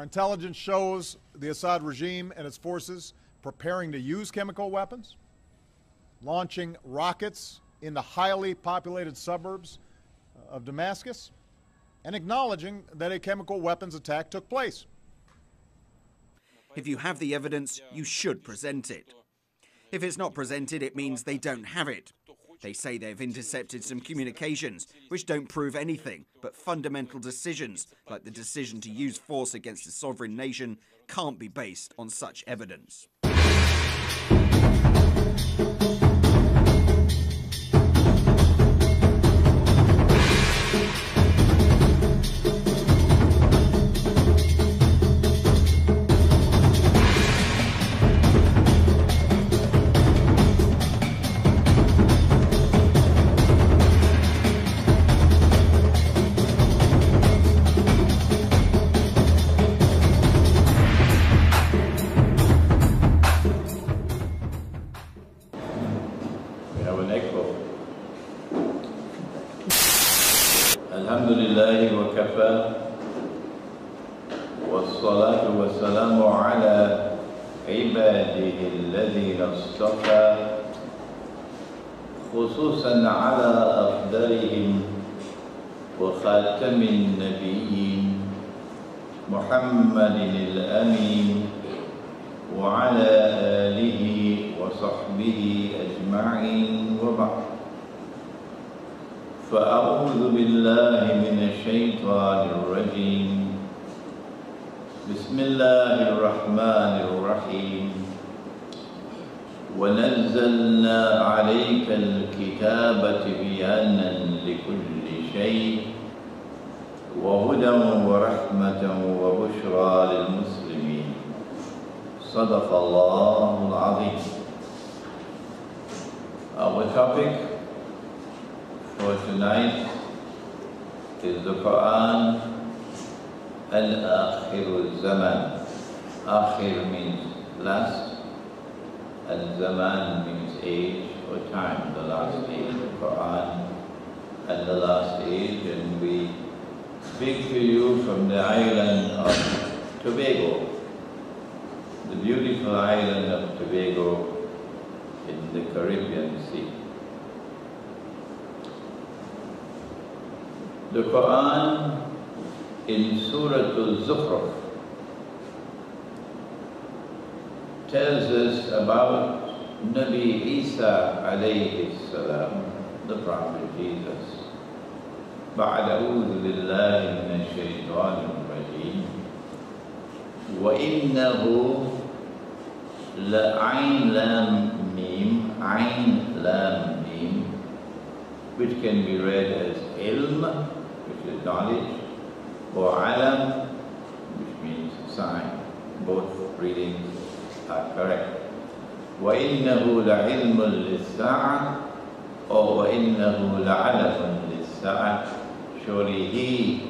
Our intelligence shows the Assad regime and its forces preparing to use chemical weapons, launching rockets into highly populated suburbs uh, of Damascus, and acknowledging that a chemical weapons attack took place. If you have the evidence, you should present it. If it's not presented, it means they don't have it. They say they've intercepted some communications, which don't prove anything, but fundamental decisions, like the decision to use force against a sovereign nation, can't be based on such evidence. Time, the last age. Of the Quran and the last age, and we speak to you from the island of Tobago, the beautiful island of Tobago in the Caribbean Sea. The Quran in Surah Al-Zukhruf tells us about Nabi Isa alayhi salam, the Prophet Jesus. بعد أعوذ بالله من الشيطان الرجيم وإنه لعين لام ميم عين لام ميم which can be read as ilm which is knowledge or alam which means sign both readings are correct وإنه لعلم للساعة or وإنه لعلم للساعة surely he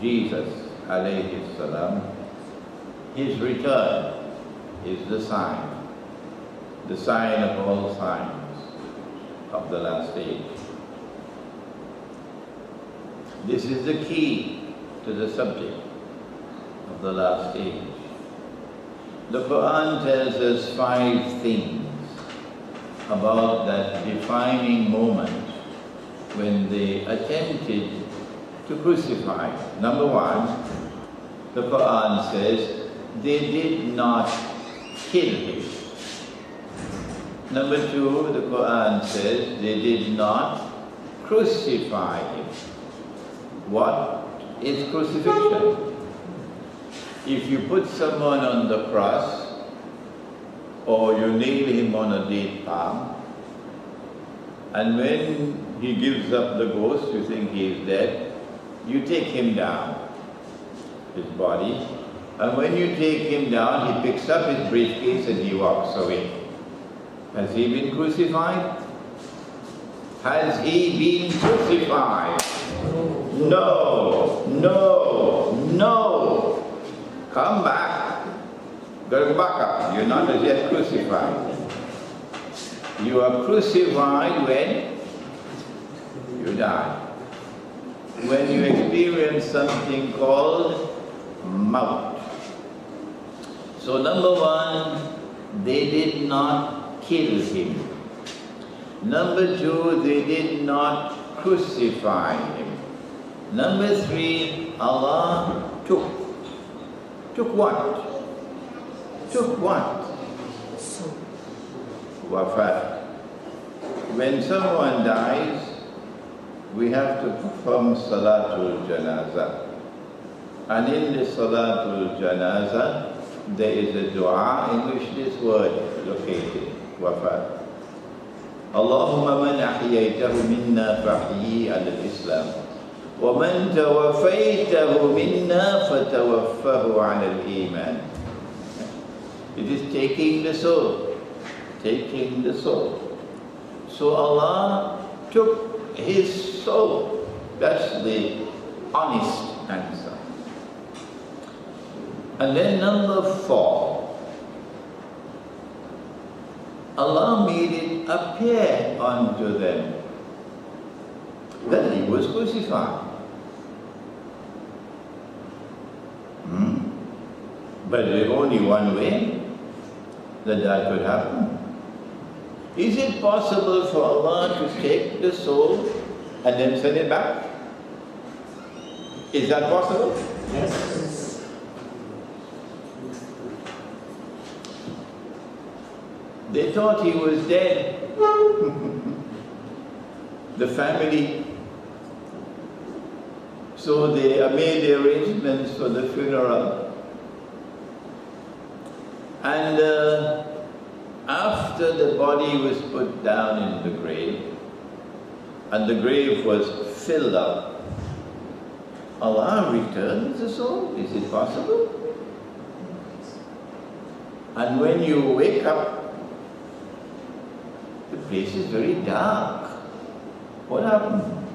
Jesus alayhi salam his return is the sign, the sign of all signs of the last age. This is the key to the subject of the last age. The Quran tells us five things about that defining moment when they attempted to crucify. Number one, the Quran says they did not kill him. Number two, the Quran says they did not crucify him. What is crucifixion? If you put someone on the cross or you nail him on a date palm, and when he gives up the ghost, you think he is dead, you take him down, his body, and when you take him down, he picks up his briefcase and he walks away. Has he been crucified? Has he been crucified? No, no, no. Come back. Go back up. You're not as yet crucified. You are crucified when you die. When you experience something called maut. So number one, they did not kill him. Number two, they did not crucify him. Number three, Allah took. Took what? Took what? Wafat. When someone dies, we have to perform Salatul Janazah. And in the Salatul Janazah, there is a dua in which this word is located, wafat. اللهم من أحييته منا فأحييه على الإسلام ومن توفيته منا فتوفه على الإيمان It is taking the soul, taking the soul. So Allah took his soul. That's the honest answer. And then number four, Allah made it appear unto them that he was crucified. Hmm? But there's only one way that that could happen. Is it possible for Allah to take the soul and then send it back? Is that possible? Yes. They thought he was dead. the family. So they made the arrangements for the funeral. And uh, after the body was put down in the grave, and the grave was filled up, Allah returns the soul. Is it possible? And when you wake up, the place is very dark. What happened?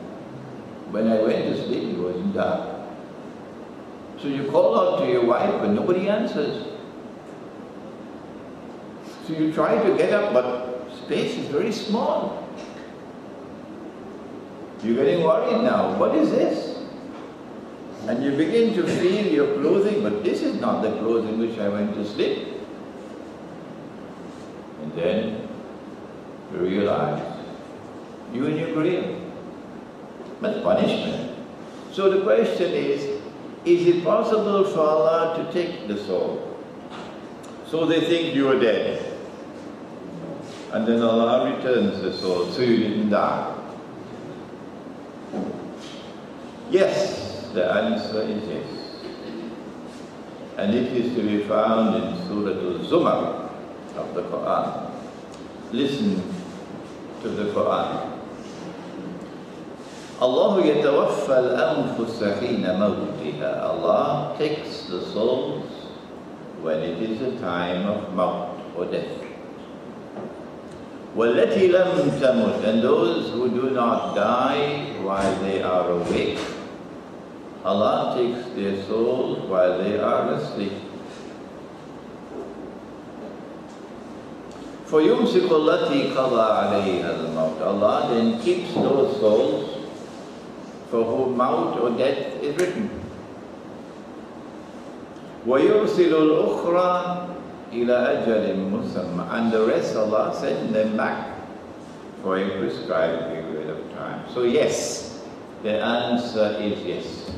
When I went to sleep, it wasn't dark. So you call out to your wife, but nobody answers. So you try to get up, but space is very small. You're getting worried now. What is this? And you begin to feel your clothing, but this is not the clothes in which I went to sleep. And then you realize you in your grave. That's punishment. So the question is, is it possible for Allah to take the soul? So they think you are dead. And then Allah returns the soul, so you didn't die. Yes, the answer is yes. And it is to be found in Surah Al-Zumar of the Quran. Listen to the Quran. Allah يتوفى الأنفس حين موتها. Allah takes the souls when it is a time of maut or death. وَالَّتِي لَمْ تَمُتْ And those who do not die while they are awake, Allah takes their souls while they are asleep. فَيُمْسِكُ الَّتِي قَضَى عَلَيْهَا الْمَوْتِ Allah then keeps those souls for whom maut or death is written. And the rest Allah sent them back for a prescribed period of time. So yes, the answer is yes.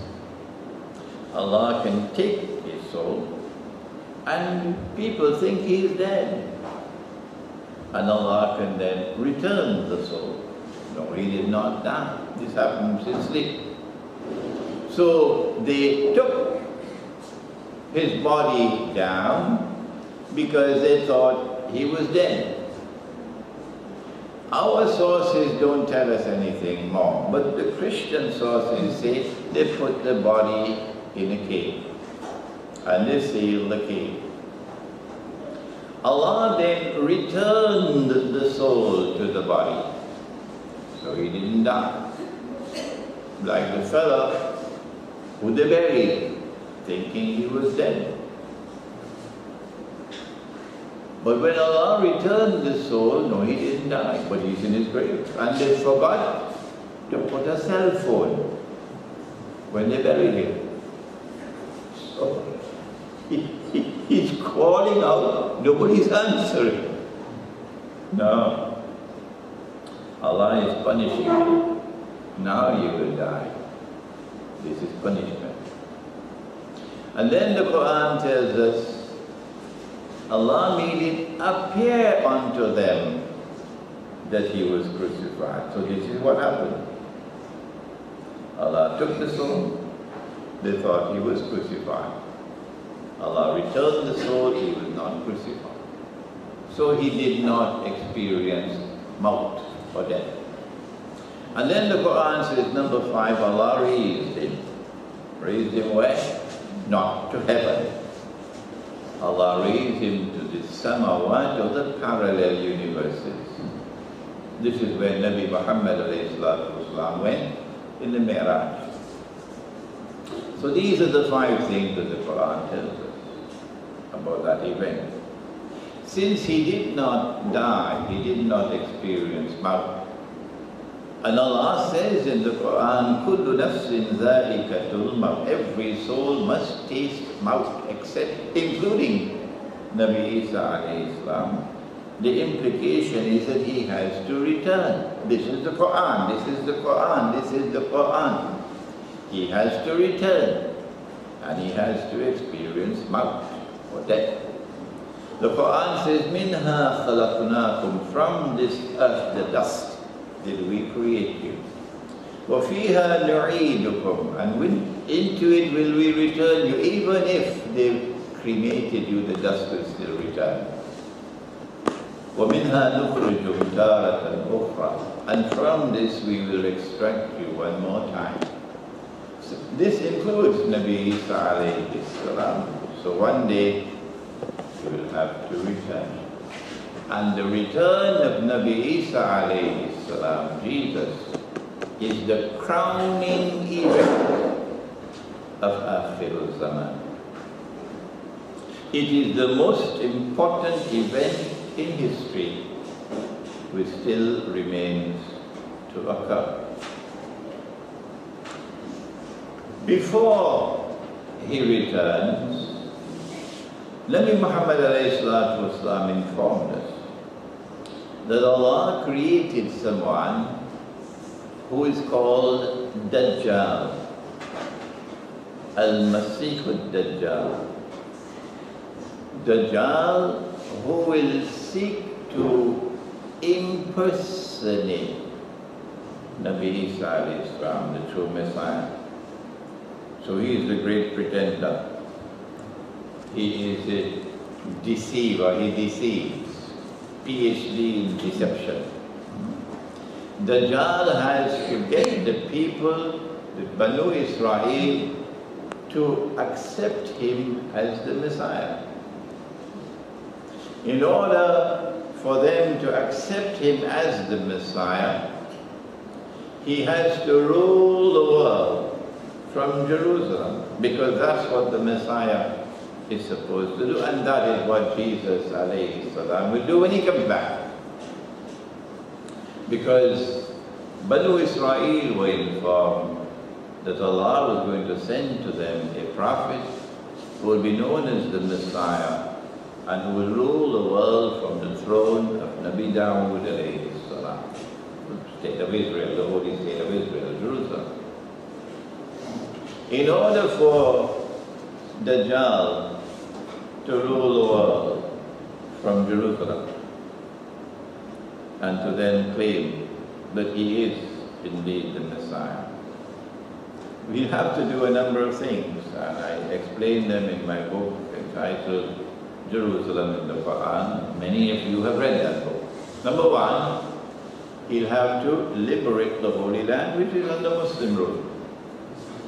Allah can take his soul and people think he is dead. And Allah can then return the soul. No, he did not die. This happens in sleep. So they took his body down because they thought he was dead. Our sources don't tell us anything more, but the Christian sources say they put the body in a cave and they sealed the cave. Allah then returned the soul to the body, so he didn't die. Like the fellow who they buried, thinking he was dead. But when Allah returned the soul, no, he didn't die, but he's in his grave. And they forgot to put a cell phone when they buried him. So he, he, he's calling out, nobody's answering. No. Allah is punishing you. Now you will die. This is punishment. And then the Quran tells us, Allah made it appear unto them that he was crucified. So this is what happened. Allah took the soul, they thought he was crucified. Allah returned the soul, he was not crucified. So he did not experience maut or death. And then the Quran says, number five, Allah raised him. Raised him where? Not to heaven. Allah raised him to the samawat or the parallel universes. This is where Nabi Muhammad والسلام, went in the Mi'raj. So these are the five things that the Quran tells us about that event. Since he did not die, he did not experience maut. And Allah says in the Quran, Kullu nafsin ذَائِكَةُ maut. Every soul must taste maut, except, including Nabi Isa alayhi salam. The implication is that he has to return. This is the Quran, this is the Quran, this is the Quran. He has to return and he has to experience maut or death. The Quran says, Minha khalaqnakum from this earth, the dust, did we create you. وَفِيهَا نُعِيدُكُمْ And when, into it will we return you, even if they cremated you, the dust will still return. وَمِنْهَا نُخْرِجُكُمْ تَارَةً أُخْرَى And from this we will extract you one more time. So this includes Nabi Isa alayhi salam. So one day you will have to return. And the return of Nabi Isa alayhi salam, Jesus, is the crowning event of Akhirul Zaman. It is the most important event in history which still remains to occur. Before he returns, Nabi Muhammad والسلام, informed us that Allah created someone who is called Dajjal, Al-Masih al-Dajjal. Dajjal who will seek to impersonate Nabi Isa Islam, the true Messiah. So he is the great pretender. He is a deceiver, he deceives. PhD in deception. Dajjal has to get the people, the Banu Israel, to accept him as the Messiah. In order for them to accept him as the Messiah, he has to rule the world from Jerusalem, because that's what the Messiah is supposed to do, and that is what Jesus salam, will do when he comes back. Because Banu Israel were informed that Allah was going to send to them a prophet who will be known as the Messiah and who will rule the world from the throne of Nabi alayhi salam, state of Israel, the holy state of Israel, Jerusalem. In order for Dajjal to rule the world from Jerusalem and to then claim that he is indeed the Messiah. We have to do a number of things, and I explain them in my book entitled Jerusalem in the Quran. Many of you have read that book. Number one, he'll have to liberate the Holy Land, which is under Muslim rule.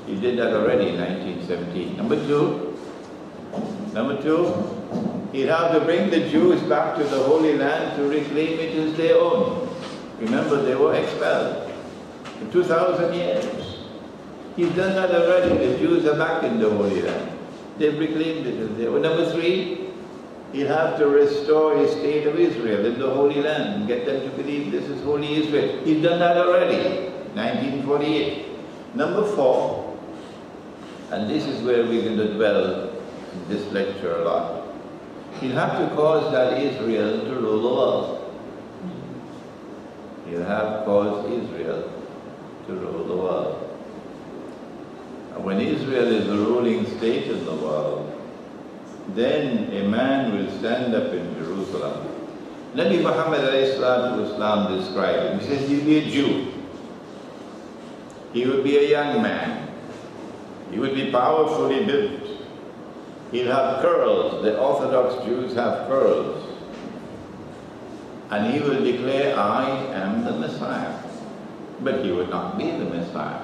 He did that already in 1917. Number two, number two, he'll have to bring the Jews back to the Holy Land to reclaim it as their own. Remember, they were expelled for 2,000 years. He's done that already. The Jews are back in the Holy Land. They've reclaimed it as their own. Number three, He'll have to restore his state of Israel in the Holy Land and get them to believe this is Holy Israel. He's done that already, 1948. Number four, and this is where we're going to dwell in this lecture a lot. He'll have to cause that Israel to rule the world. He'll have caused Israel to rule the world. And when Israel is the ruling state in the world, then a man will stand up in Jerusalem. Nabi Muhammad Islam described him. He says he'll be a Jew. He would be a young man. He would be powerfully built. He'll have curls. The Orthodox Jews have curls. And he will declare, I am the Messiah. But he would not be the Messiah.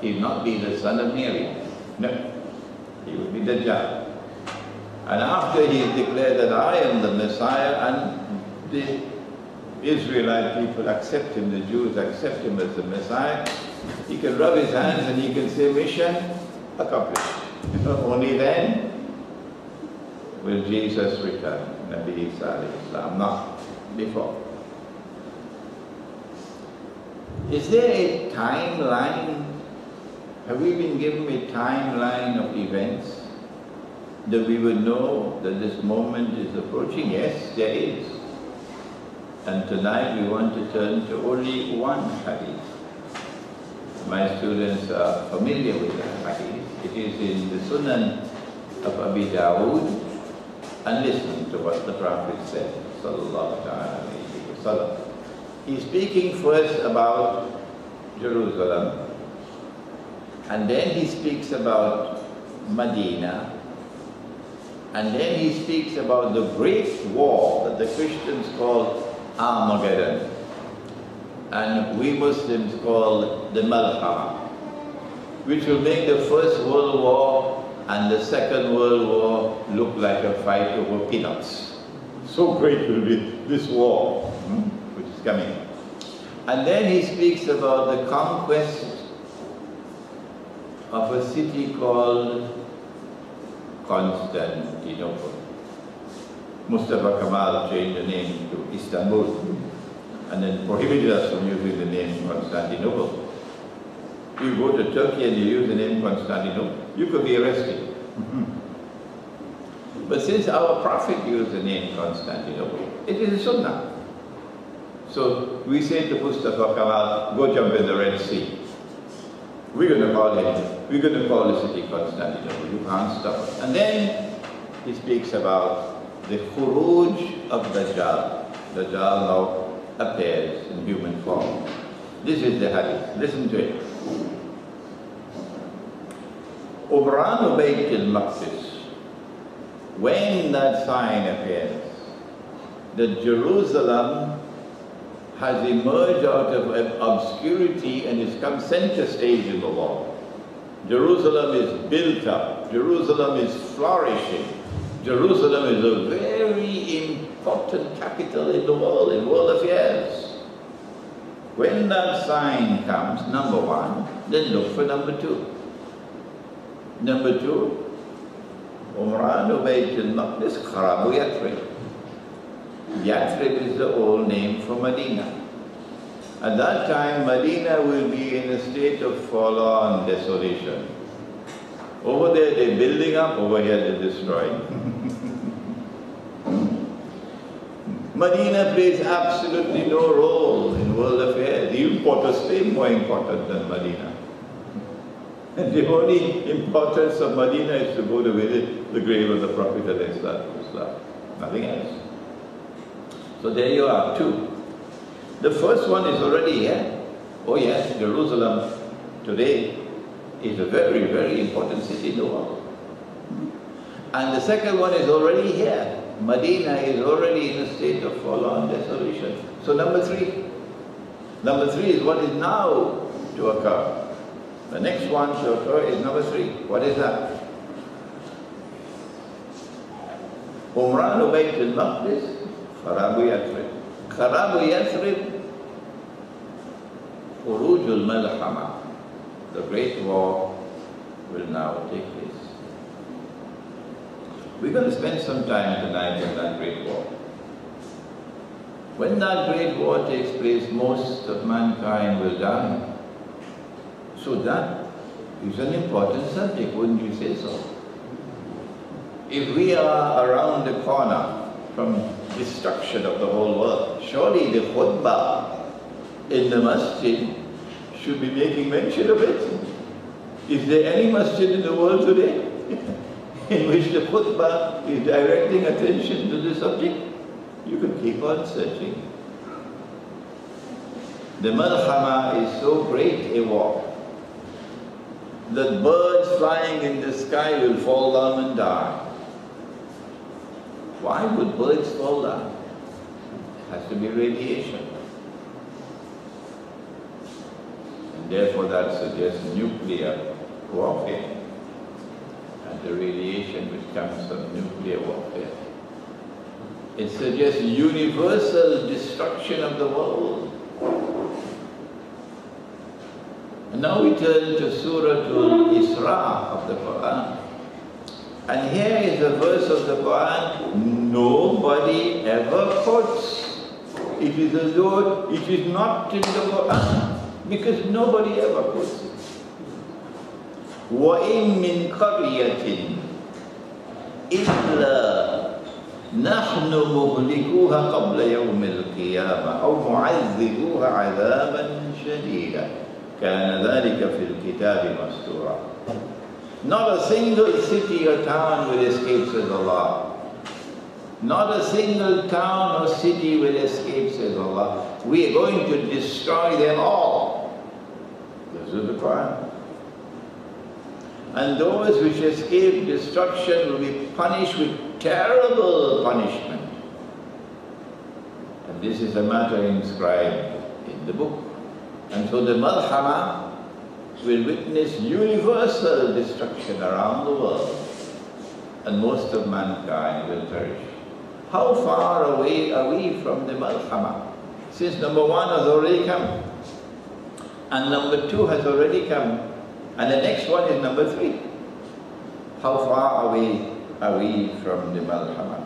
He would not be the son of Mary. No. He would be Dajjal. And after he declared that I am the Messiah and the Israelite people accept him, the Jews accept him as the Messiah, he can rub his hands and he can say, mission accomplished. Only then will Jesus return, Nabi Isa Islam, not before. Is there a timeline? Have we been given a timeline of events that we would know that this moment is approaching? Yes, there is. And tonight we want to turn to only one hadith. My students are familiar with that hadith. It is in the Sunan of Abi Dawood. And listen to what the Prophet said, sallallahu. He's speaking first about Jerusalem, and then he speaks about Medina, and then he speaks about the great war that the Christians call Armageddon, and we Muslims call the Malhama, which will make the First World War and the Second World War looked like a fight over peanuts. So great will be this war, hmm, which is coming. And then he speaks about the conquest of a city called Constantinople. Mustafa Kemal changed the name to Istanbul and then prohibited us from using the name Constantinople. You go to Turkey and you use the name Constantinople, you could be arrested. Mm-hmm. but since our Prophet used the name Constantinople, it is a sunnah. So we say to Mustafa Kemal, go jump in the Red Sea. We're going to call it, we're going to call the city Constantinople. You can't stop it. And then he speaks about the khuruj of Dajjal. Dajjal now appears in human form. This is the hadith. Listen to it. Umran Bayt al-Maqdis, when that sign appears, that Jerusalem has emerged out of obscurity and has come center stage in the world. Jerusalem is built up. Jerusalem is flourishing. Jerusalem is a very important capital in the world, in world affairs. When that sign comes, number one, then look for number two. Number two, Umran Bayt al-Maqdis Kharabu Yathrib. Yathrib is the old name for Medina. At that time, Medina will be in a state of forlorn desolation. Over there they're building up, over here they're destroying. Medina plays absolutely no role in world affairs. The importers stay more important than Medina. And the only importance of Medina is to go to visit the grave of the Prophet Islam. Nothing else. So there you are, two. The first one is already here. Oh yes, Jerusalem today is a very, very important city in the world. And the second one is already here. Medina is already in a state of forlorn desolation. So number three. Number three is what is now to occur. The next one to occur oh, is number three. What is that? Umran Bayt al-Maqdis, Kharabu Yathrib. Kharabu Yathrib, Khuruj al-Malhama. The great war will now take place. We're going to spend some time tonight on that great war. When that great war takes place, most of mankind will die. So that is an important subject, wouldn't you say so? If we are around the corner from destruction of the whole world, surely the khutbah in the masjid should be making mention of it. Is there any masjid in the world today in which the khutbah is directing attention to the subject? You can keep on searching. The malhama is so great a war that birds flying in the sky will fall down and die. Why would birds fall down? It has to be radiation. And therefore that suggests nuclear warfare and the radiation which comes from nuclear warfare. It suggests universal destruction of the world. And now we turn to Surah Al-Isra of the Quran. And here is a verse of the Quran nobody ever quotes. It is as though it is not in the Quran because nobody ever quotes it. وَإِن مِّن قَرْيَةٍ إِلَّا نحن مهلكوها قبل يوم القيامة أو معذبوها عذابا شديدا كان ذلك في الكتاب مستورا Not a single city or town will escape, says Allah. Not a single town or city will escape, says Allah. We are going to destroy them all. This is the Quran. And those which escape destruction will be punished with terrible punishment. And this is a matter inscribed in the book. And so the Malhama will witness universal destruction around the world and most of mankind will perish. How far away are we from the Malhama? Since number one has already come and number two has already come and the next one is number three. How far away are we from the Malhama?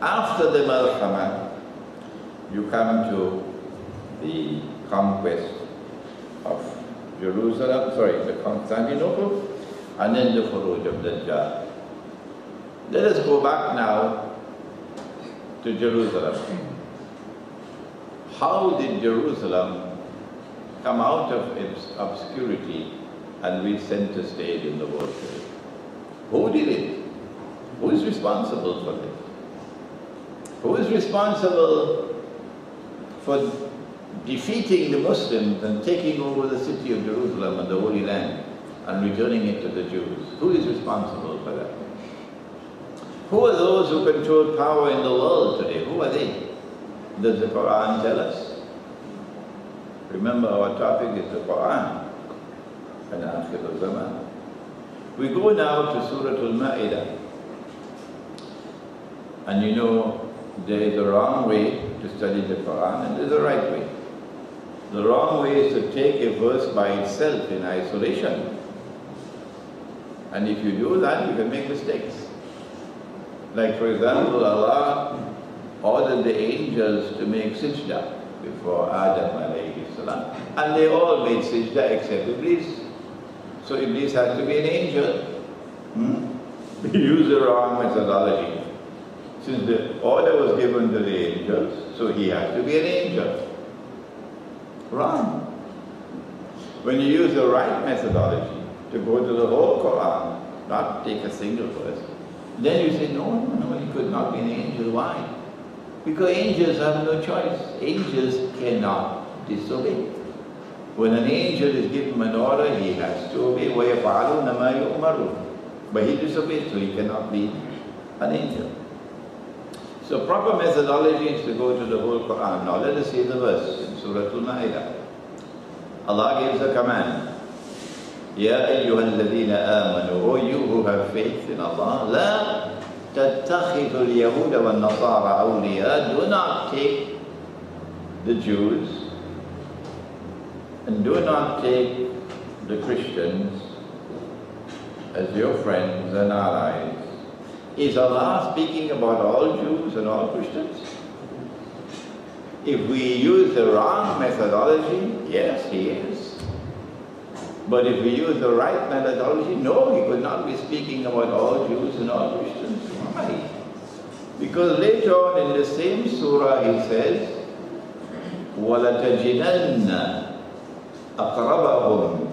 After the Malhama, you come to the conquest of Jerusalem, sorry, the Constantinople, and then the Khuruj of Dajjal. Let us go back now to Jerusalem. How did Jerusalem come out of its obscurity and reach center stage in the world today? Who did it? Who is responsible for it? Who is responsible for defeating the Muslims and taking over the city of Jerusalem and the Holy Land and returning it to the Jews. Who is responsible for that? Who are those who control power in the world today? Who are they? Does the Quran tell us? Remember our topic is the Quran and Akhir zaman We go now to Surah Al-Ma'idah. And you know, there is a wrong way to study the Quran and there's a right way. The wrong way is to take a verse by itself in isolation. And if you do that, you can make mistakes. Like for example, Allah ordered the angels to make sajda before Adam salam. And they all made sajda except Iblis. So Iblis has to be an angel. Hmm? He used the wrong methodology. Since the order was given to the angels, so he has to be an angel. Wrong. When you use the right methodology to go to the whole Quran, not take a single verse, then you say, no, no, no, he could not be an angel. Why? Because angels have no choice. Angels cannot disobey. When an angel is given an order, he has to obey. وَيَفْعَلُونَ مَا يُؤْمَرُونَ But he disobeys, so he cannot be an angel. So proper methodology is to go to the whole Quran. Now let us see the verse in Surah Al-Ma'idah. Allah gives a command. يا أيها الذين آمنوا O you who have faith in Allah لا تتخذوا اليهود والنصارى أولياء Do not take the Jews and do not take the Christians as your friends and allies is Allah speaking about all Jews and all Christians? If we use the wrong methodology, yes, He is. But if we use the right methodology, no, he could not be speaking about all Jews and all Christians. Why? Because later on in the same surah he says, وَلَتَجِدَنَّ أَقْرَبَهُمْ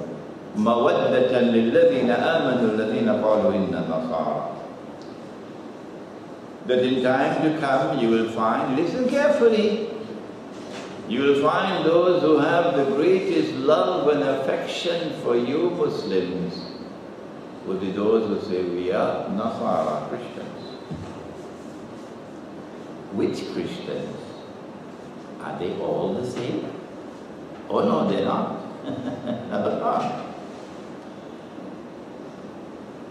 مَوَدَّةً لِلَّذِينَ آمَنُوا الَّذِينَ قَالُوا إِنَّ نَصَارَى that in time to come you will find, listen carefully, you will find those who have the greatest love and affection for you Muslims will be those who say we are Nasara Christians. Which Christians? Are they all the same? Oh no, they're not. Not.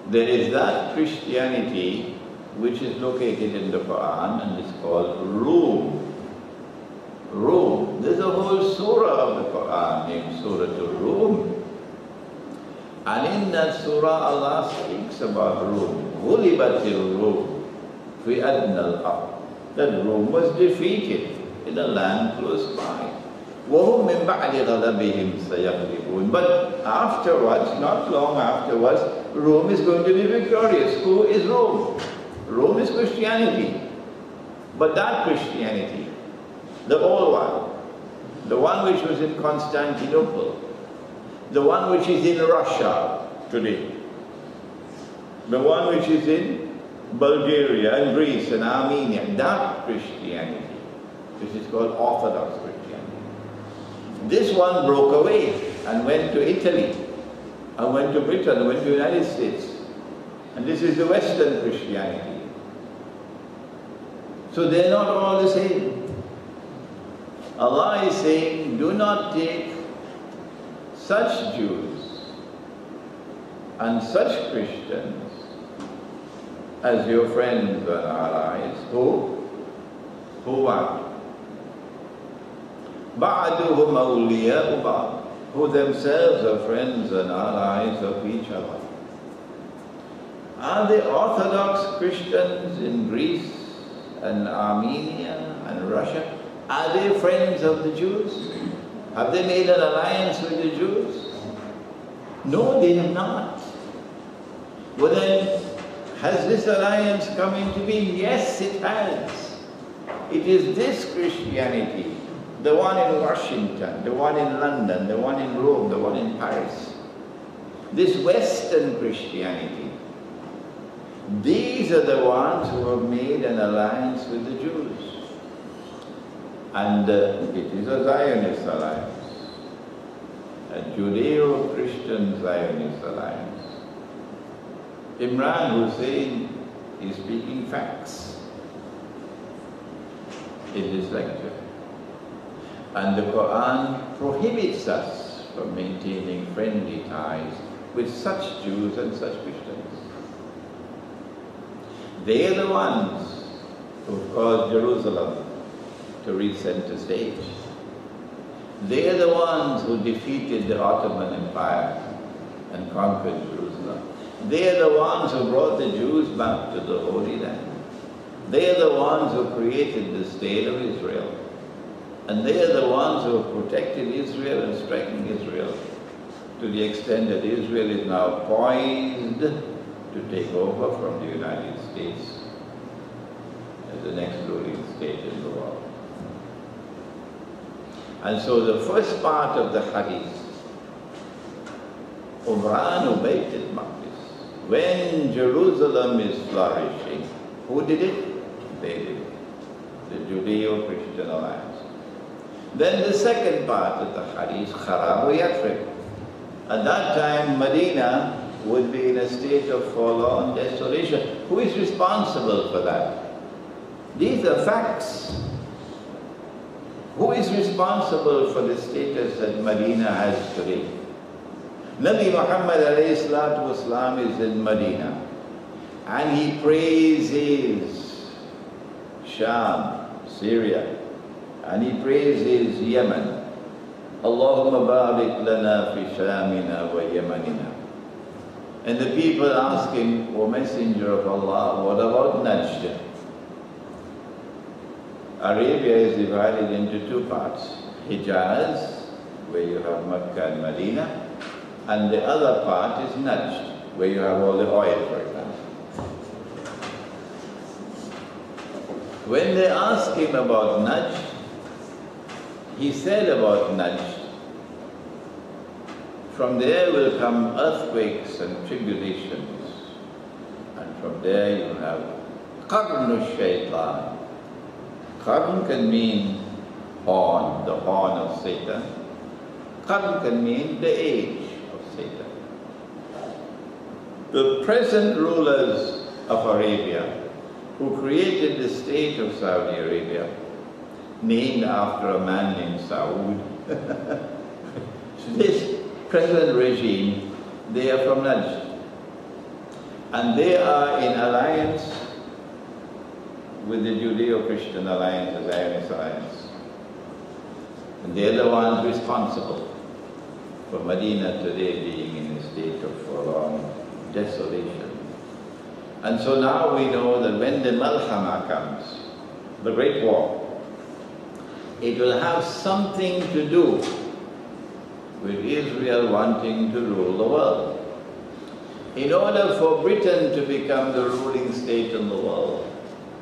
There is that Christianity which is located in the Quran and is called Rum. Rum. There's a whole surah of the Quran named Surah Rum. And in that surah Allah speaks about Rum. غُلِبَتِ Rum fi adna al That Rum was defeated in a land close by. وَهُمْ مِنْ بَعْدِ غَلَبِهِمْ سَيَغْلِبُونَ But afterwards, not long afterwards, Rome is going to be victorious. Who is Rome? Rome is Christianity. But that Christianity, the old one, the one which was in Constantinople, the one which is in Russia today, the one which is in Bulgaria and Greece and Armenia, that Christianity, which is called Orthodox Christianity. This one broke away and went to Italy, and went to Britain, and went to the United States. And this is the Western Christianity. So they're not all the same. Allah is saying, do not take such Jews and such Christians as your friends and allies. Who? Who what? بعضهم أولياء بعض who themselves are friends and allies of each other. Are the Orthodox Christians in Greece and Armenia and Russia, are they friends of the Jews? Have they made an alliance with the Jews? No, they have not. Well then, has this alliance come into being? Yes, it has. It is this Christianity, the one in Washington, the one in London, the one in Rome, the one in Paris, this Western Christianity, these are the ones who have made an alliance with the Jews. And uh, it is a Zionist alliance, a Judeo-Christian Zionist alliance. Imran Hosein is speaking facts in this lecture. And the Quran prohibits us from maintaining friendly ties with such Jews and such Christians. They are the ones who caused Jerusalem to reach center stage. They are the ones who defeated the Ottoman Empire and conquered Jerusalem. They are the ones who brought the Jews back to the Holy Land. They are the ones who created the state of Israel. And they are the ones who have protected Israel and strengthened Israel to the extent that Israel is now poised to take over from the United States as the next ruling state in the world. And so the first part of the hadith, Umran Bayt al-Maqdis, when Jerusalem is flourishing, who did it? They did it. The Judeo-Christian alliance. Then the second part of the hadith, Kharabu Yathrib. At that time, Medina would be in a state of forlorn desolation. Who is responsible for that? These are facts. Who is responsible for the status that Medina has today? Nabi Muhammad والسلام, is in Medina and he praises Sham, Syria, and he praises Yemen. Allahumma barik lana fi Shamina wa Yemenina. And the people ask him, O Messenger of Allah, what about Najd? Arabia is divided into two parts. Hijaz, where you have Mecca and Medina, and the other part is Najd, where you have all the oil, for example. When they asked him about Najd, he said about Najd, from there will come earthquakes and tribulations, and from there you have Qarnu Shaitan. Qarn can mean horn, the horn of Satan. Qarn can mean the age of Satan. The present rulers of Arabia who created the state of Saudi Arabia, named after a man named Saud. this present regime, they are from Najd. And they are in alliance with the Judeo-Christian alliance, the Zionist alliance. And they're the ones responsible for Medina today being in a state of forlorn desolation. And so now we know that when the Malhama comes, the Great War, it will have something to do with Israel wanting to rule the world. In order for Britain to become the ruling state in the world,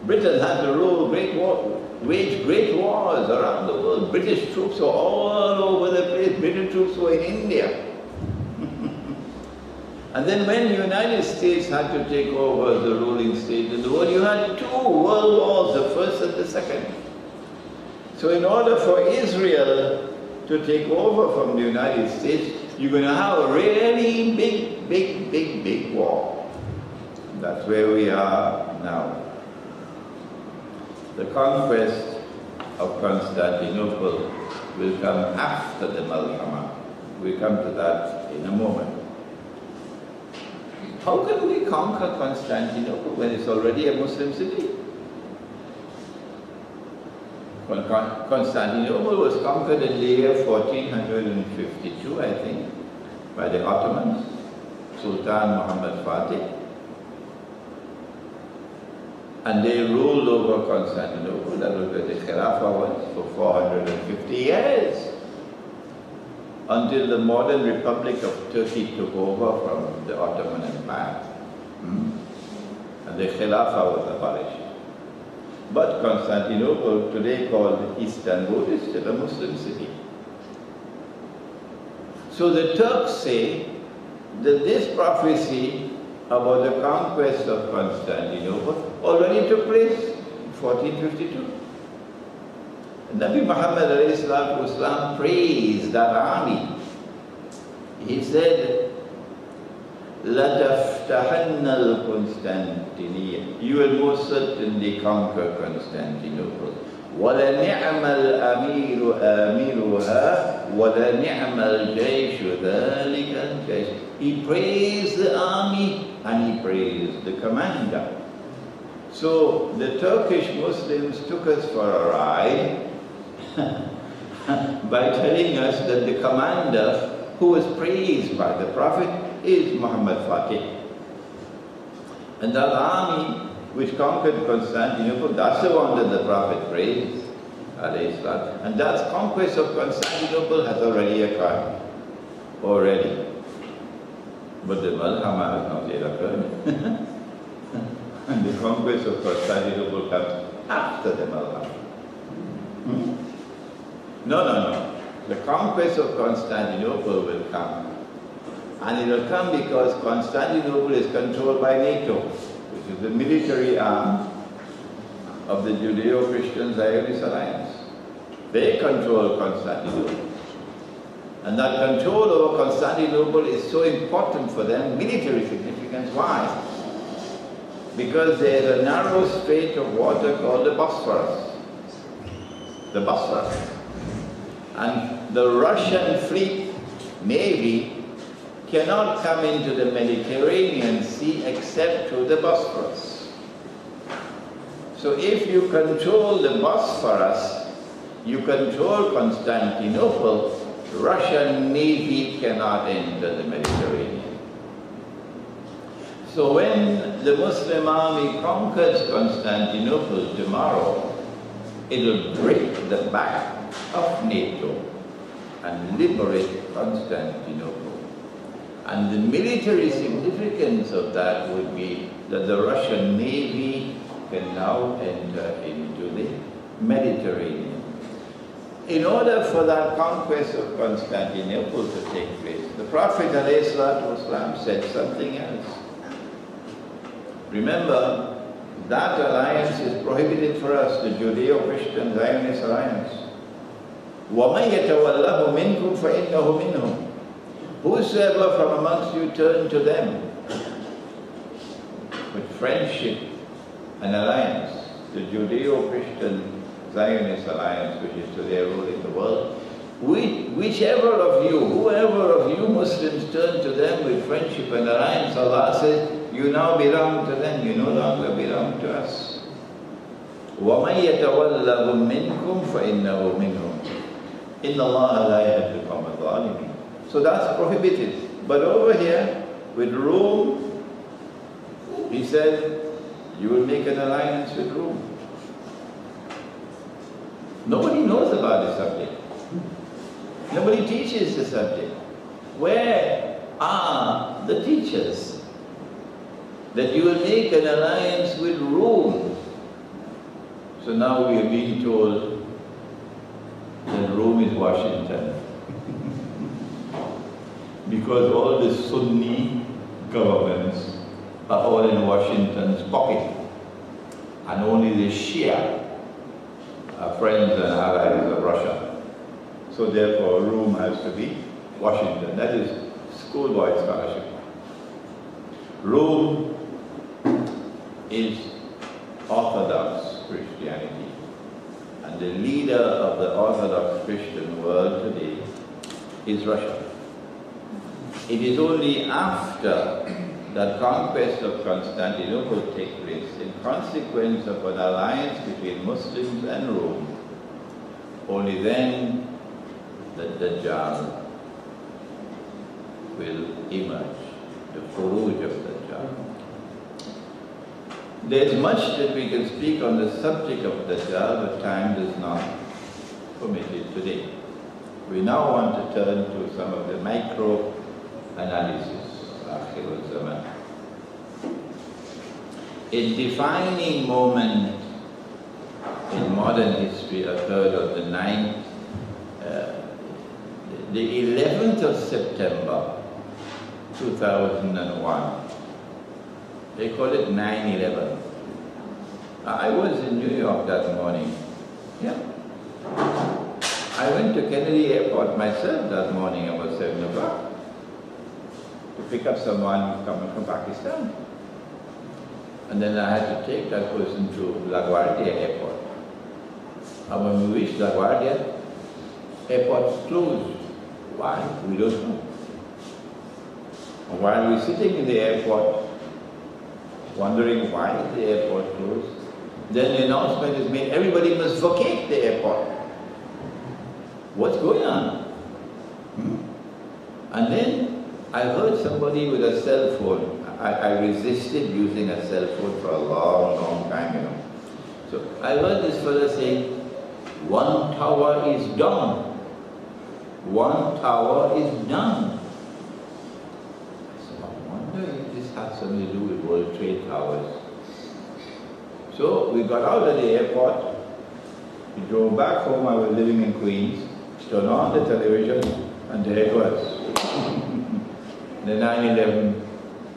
Britain had to rule great war, wage great wars around the world. British troops were all over the place. British troops were in India. and then when the United States had to take over the ruling state in the world, you had two world wars, the first and the second. So in order for Israel to take over from the United States, you're going to have a really big, big, big, big war. That's where we are now. The conquest of Constantinople will come after the Malhama. We'll come to that in a moment. How can we conquer Constantinople when it's already a Muslim city? When Constantinople was conquered in the year 1452, I think, by the Ottomans, Sultan Muhammad Fatih. And they ruled over Constantinople, that was where the Khilafah was, for 450 years. Until the modern Republic of Turkey took over from the Ottoman Empire. Hmm? And the Khilafah was abolished. But Constantinople, today called Istanbul, is still a Muslim city. So the Turks say that this prophecy about the conquest of Constantinople already took place in 1452. Nabi Muhammad Islam praised that army. He said, لَتَفْتَحَنَّ الْقُنْسْتَنْتِنِيَّةِ You will most certainly conquer Constantinople. وَلَنِعْمَ الْأَمِيرُ آمِرُهَا وَلَنِعْمَ الْجَيْشُ ذَلِكَ الْجَيْشُ He praised the army and he praised the commander. So the Turkish Muslims took us for a ride by telling us that the commander who was praised by the Prophet is Muhammad Fatih. And that army which conquered Constantinople, that's the one that the Prophet praised. And that conquest of Constantinople has already occurred. Already. But the Malhama has not yet occurred. and the conquest of Constantinople comes after the Malhama. Hmm? No, no, no. The conquest of Constantinople will come. And it will come because Constantinople is controlled by NATO, which is the military arm of the Judeo-Christian Zionist alliance. They control Constantinople. And that control over Constantinople is so important for them, military significance. Why? Because there is a narrow strait of water called the Bosphorus. The Bosphorus. And the Russian fleet, navy, cannot come into the Mediterranean Sea except through the Bosphorus. So if you control the Bosphorus, you control Constantinople, Russian navy cannot enter the Mediterranean. So when the Muslim army conquers Constantinople tomorrow, it will break the back of NATO and liberate Constantinople. And the military significance of that would be that the Russian Navy can now enter into the Mediterranean. In order for that conquest of Constantinople to take place, the Prophet ﷺ said something else. Remember, that alliance is prohibited for us, the Judeo-Christian Zionist alliance. وَمَنْ يَتَوَلَّهُ مِنْكُمْ فَإِنَّهُ مِنْهُمْ Whosoever from amongst you turn to them with friendship and alliance, the Judeo-Christian Zionist alliance, which is today ruling the world, whichever of you, whoever of you Muslims turn to them with friendship and alliance, Allah says, you now belong to them, you no longer belong to us. وَمَنْ يَتَوَلَّهُمْ مِنْكُمْ فَإِنَّهُ مِنْهُمْ إِنَّ اللَّهَ لَا يَهْدِي الْقَوْمَ الظَّالِمِينَ So that's prohibited. But over here, with Rome, he said, you will make an alliance with Rome. Nobody knows about the subject. Nobody teaches the subject. Where are the teachers? That you will make an alliance with Rome. So now we are being told that Rome is Washington. Because all the Sunni governments are all in Washington's pocket. And only the Shia are friends and allies of Russia. So therefore Rome has to be Washington. That is schoolboy scholarship. Rome is Orthodox Christianity. And the leader of the Orthodox Christian world today is Russia. It is only after that conquest of Constantinople take place in consequence of an alliance between Muslims and Rome. Only then the Dajjal will emerge, the Khuruj of the Dajjal. There's much that we can speak on the subject of Dajjal, but time does not permit it today. We now want to turn to some of the micro analysis of Zaman. A defining moment in modern history occurred on the 9th, uh, the 11th of September 2001. They call it 9-11. I was in New York that morning. Yeah. I went to Kennedy Airport myself that morning about 7 o'clock to pick up someone coming from Pakistan. And then I had to take that person to LaGuardia Airport. And when we reached LaGuardia, airport's closed. Why? We don't know. And while we're sitting in the airport, wondering why the airport closed, then the announcement is made, everybody must vacate the airport. What's going on? Hmm? And then I heard somebody with a cell phone. I, I resisted using a cell phone for a long, long time, you know. So I heard this fellow saying, one tower is down. One tower is down. So I wonder if this has something to do with World Trade Towers. So we got out of the airport, we drove back home, I was living in Queens, turned on the television, and there it was. The 9-11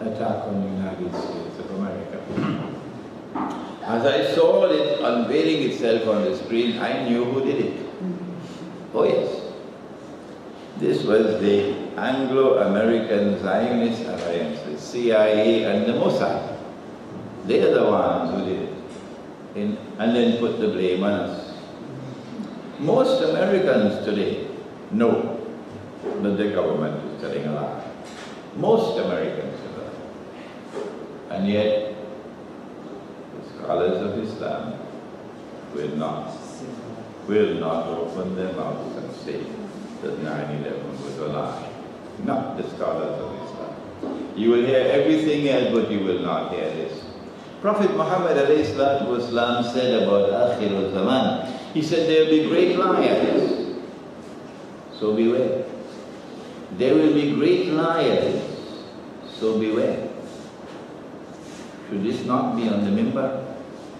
attack on the United States of America. As I saw it unveiling itself on the screen, I knew who did it. Mm-hmm. Oh yes. This was the Anglo-American Zionist Alliance, the CIA and the Mossad. They are the ones who did it. In, and then put the blame on us. Most Americans today know that the government is telling a lie. Most Americans know that. And yet, the scholars of Islam will not, will not open their mouths and say that 9-11 was a lie. Not the scholars of Islam. You will hear everything else, but you will not hear this. Prophet Muhammad والسلام, said about Akhir zaman he said there will be great liars. So beware. There will be great liars So beware. Should this not be on the mimbar?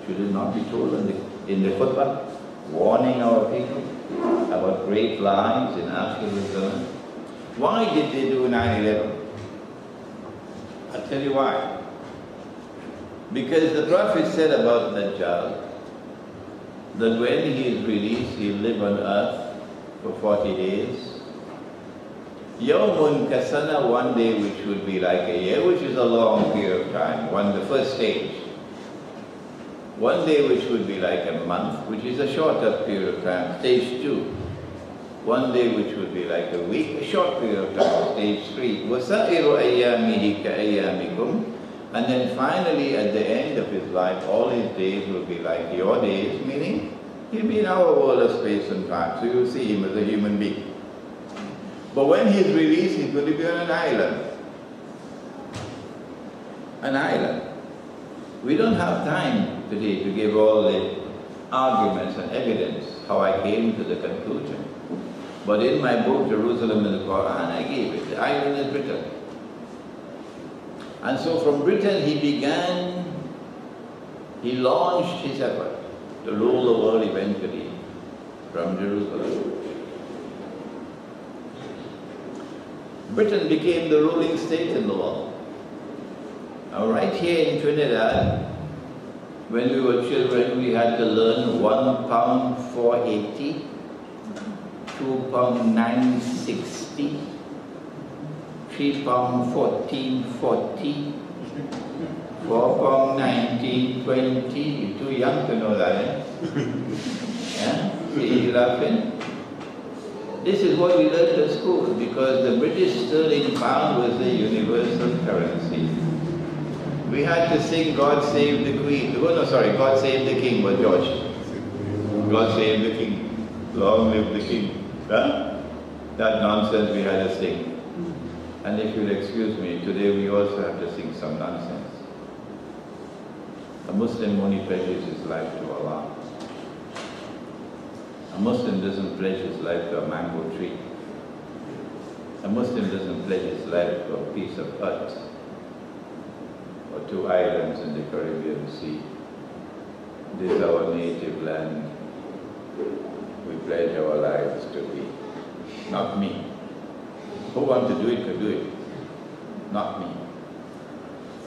Should it not be told in the, in the khutbah? Warning our people about great lies in Akhir Why did they do 9-11? I'll tell you why. Because the Prophet said about Dajjal that when he is released, he'll live on earth for 40 days. Yawmun Kasana, one day which would be like a year, which is a long period of time, one the first stage. One day which would be like a month, which is a shorter period of time, stage two. One day which would be like a week, a short period of time, stage three. وَسَائِرُ أَيَّامِهِ كَأَيَّامِكُمْ And then finally at the end of his life, all his days will be like your days, meaning he'll be in our world of space and time, so you'll see him as a human being. But when he's released, he's going to be on an island. An island. We don't have time today to give all the arguments and evidence how I came to the conclusion. But in my book, Jerusalem in the Quran, I gave it. The island is Britain. And so from Britain he began, he launched his effort to rule the world eventually from Jerusalem. Britain became the ruling state in the world. Now right here in Trinidad, when we were children, we had to learn one pound four eighty, two pound nine sixty, three pound fourteen forty, four pound nineteen twenty. You're too young to know that, eh? yeah? See, you laughing? This is what we learned at school because the British sterling pound was the universal currency. We had to sing God Save the Queen. Oh, no, sorry, God Save the King was George. God Save the King. Long live the King. Huh? That nonsense we had to sing. And if you'll excuse me, today we also have to sing some nonsense. A Muslim only pledges his life to Allah. A Muslim doesn't pledge his life to a mango tree. A Muslim doesn't pledge his life to a piece of earth or two islands in the Caribbean Sea. This is our native land. We pledge our lives to be. Not me. Who wants to do it could do it. Not me.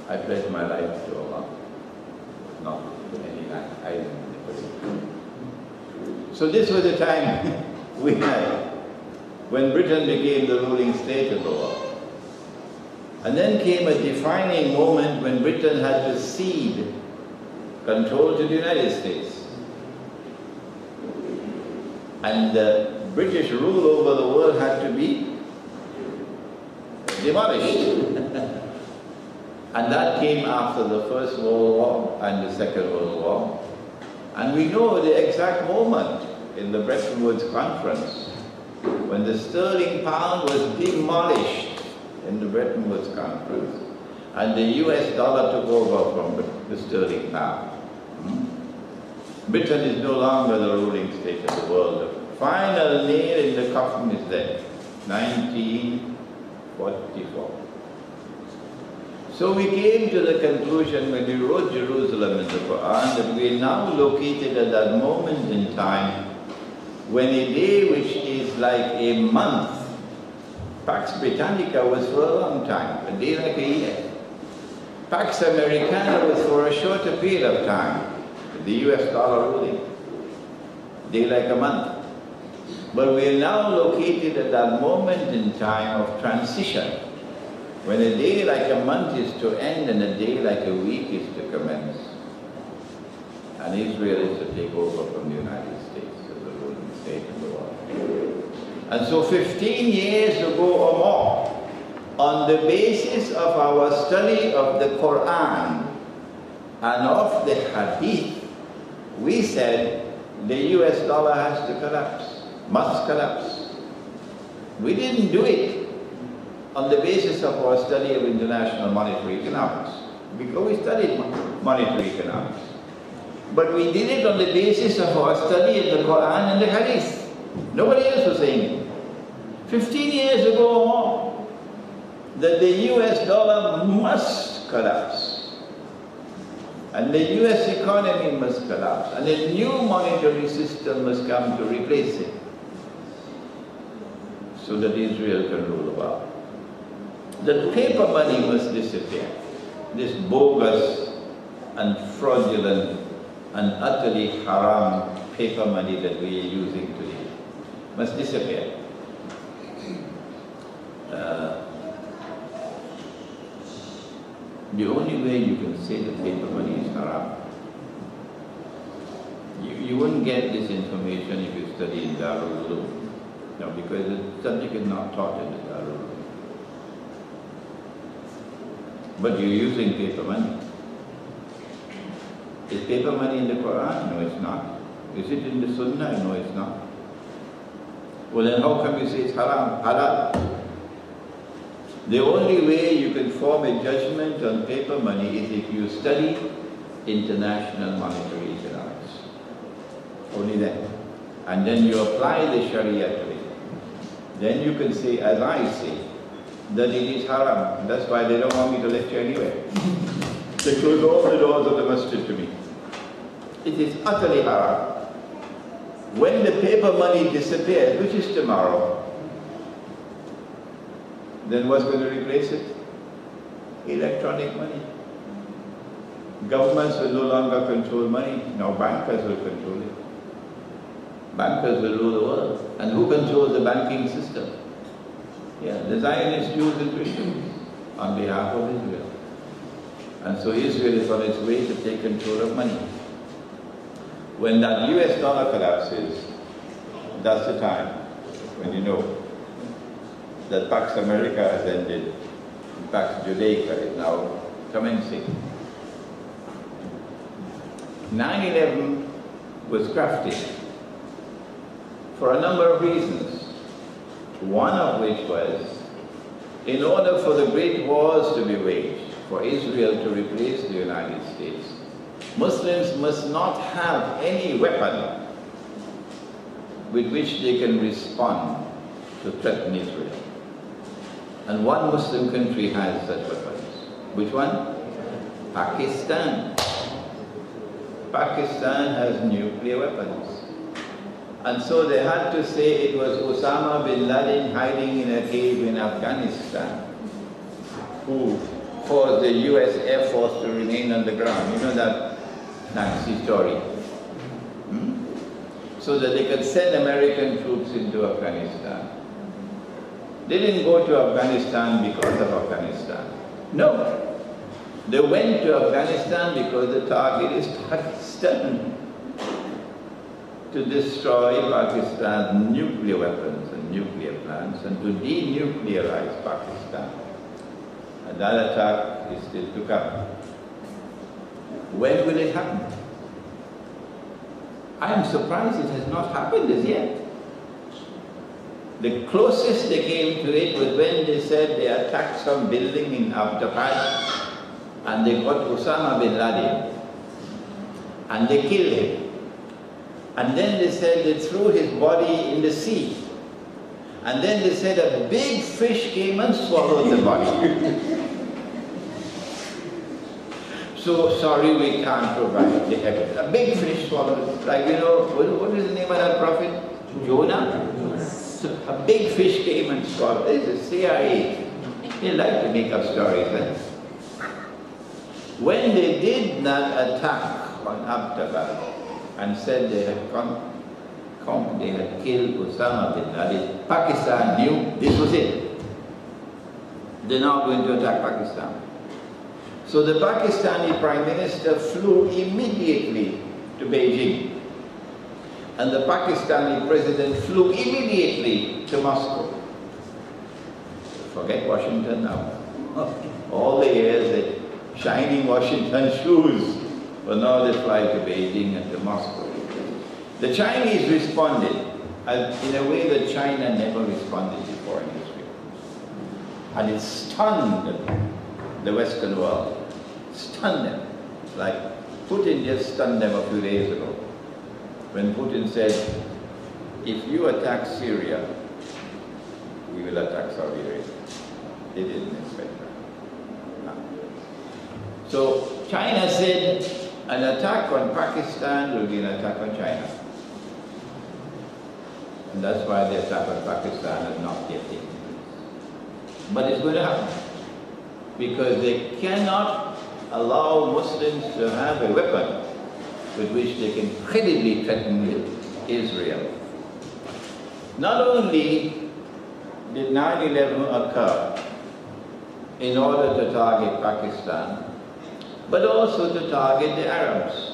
I pledge my life to Allah, not to any island in the Caribbean. So this was the time we had when Britain became the ruling state of the world. And then came a defining moment when Britain had to cede control to the United States. And the British rule over the world had to be demolished. and that came after the First World War and the Second World War. And we know the exact moment in the Bretton Woods Conference when the sterling pound was demolished in the Bretton Woods Conference and the US dollar took over from the sterling pound. Hmm? Britain is no longer the ruling state of the world. The final nail in the coffin is there, 1944. So we came to the conclusion when we wrote Jerusalem in the Quran that we are now located at that moment in time when a day which is like a month, Pax Britannica was for a long time, a day like a year. Pax Americana was for a shorter period of time, the US dollar ruling, day like a month. But we are now located at that moment in time of transition, when a day like a month is to end and a day like a week is to commence. And Israel is to take over from the United States as the ruling state in the world. And so 15 years ago or more, on the basis of our study of the Quran and of the Hadith, we said the US dollar has to collapse, must collapse. We didn't do it on the basis of our study of international monetary economics, because we studied monetary economics. But we did it on the basis of our study of the Quran and the Hadith. Nobody else was saying it. 15 years ago that the US dollar must collapse. And the US economy must collapse. And a new monetary system must come to replace it. So that Israel can rule the world. That paper money must disappear. This bogus and fraudulent and utterly haram paper money that we are using today must disappear. Uh, the only way you can say that paper money is haram, you, you wouldn't get this information if you study in Darul Uloom. Because the subject is not taught in the Darul Uloom. But you're using paper money. Is paper money in the Quran? No, it's not. Is it in the Sunnah? No, it's not. Well, then how come you say it's haram, halal? The only way you can form a judgment on paper money is if you study international monetary economics. Only then. And then you apply the Sharia to it. Then you can say, as I say, that it is haram. That's why they don't want me to lecture anywhere. they close all the doors of the masjid to me. It is utterly haram. When the paper money disappears, which is tomorrow, then what's going to replace it? Electronic money. Governments will no longer control money. Now bankers will control it. Bankers will rule the world. And who controls the banking system? Yeah, the Zionist Jews and Christians on behalf of Israel. And so Israel is on its way to take control of money. When that US dollar collapses, that's the time when you know that Pax America has ended, Pax Judaica is now commencing. 9-11 was crafted for a number of reasons, one of which was in order for the great wars to be waged, for Israel to replace the United States, Muslims must not have any weapon with which they can respond to threaten Israel. And one Muslim country has such weapons. Which one? Pakistan. Pakistan has nuclear weapons. And so they had to say it was Osama bin Laden hiding in a cave in Afghanistan who forced the US Air Force to remain on the ground. You know that Nazi story? Hmm? So that they could send American troops into Afghanistan. They didn't go to Afghanistan because of Afghanistan. No. They went to Afghanistan because the target is Pakistan. To destroy Pakistan's nuclear weapons and nuclear plants and to denuclearize Pakistan. And that attack is still to come. When will it happen? I am surprised it has not happened as yet. The closest they came to it was when they said they attacked some building in Abbottabad and they got Osama bin Laden and they killed him. And then they said they threw his body in the sea. And then they said a big fish came and swallowed the body. so sorry we can't provide the evidence. A big fish swallowed, like you know, what, is the name of that prophet? Jonah? A big fish came and swallowed. This is CIA. They like to make up stories. Eh? When they did not attack on Abbottabad and said they had come, come, they had killed Osama bin Laden, Pakistan knew this was it. They're now going to attack Pakistan. So the Pakistani Prime Minister flew immediately to Beijing. And the Pakistani President flew immediately to Moscow. Forget Washington now. All the years that shining Washington shoes, but now they fly to Beijing and to Moscow. The Chinese responded uh, in a way that China never responded before in history. And it stunned the Western world, stunned them, like Putin just stunned them a few days ago when Putin said, if you attack Syria, we will attack Saudi Arabia. They didn't expect that. So China said an attack on Pakistan will be an attack on China. And that's why the attack on Pakistan has not yet taken place. But it's going to happen. Because they cannot allow Muslims to have a weapon with which they can credibly threaten Israel. Not only did 9-11 occur in order to target Pakistan, but also to target the Arabs.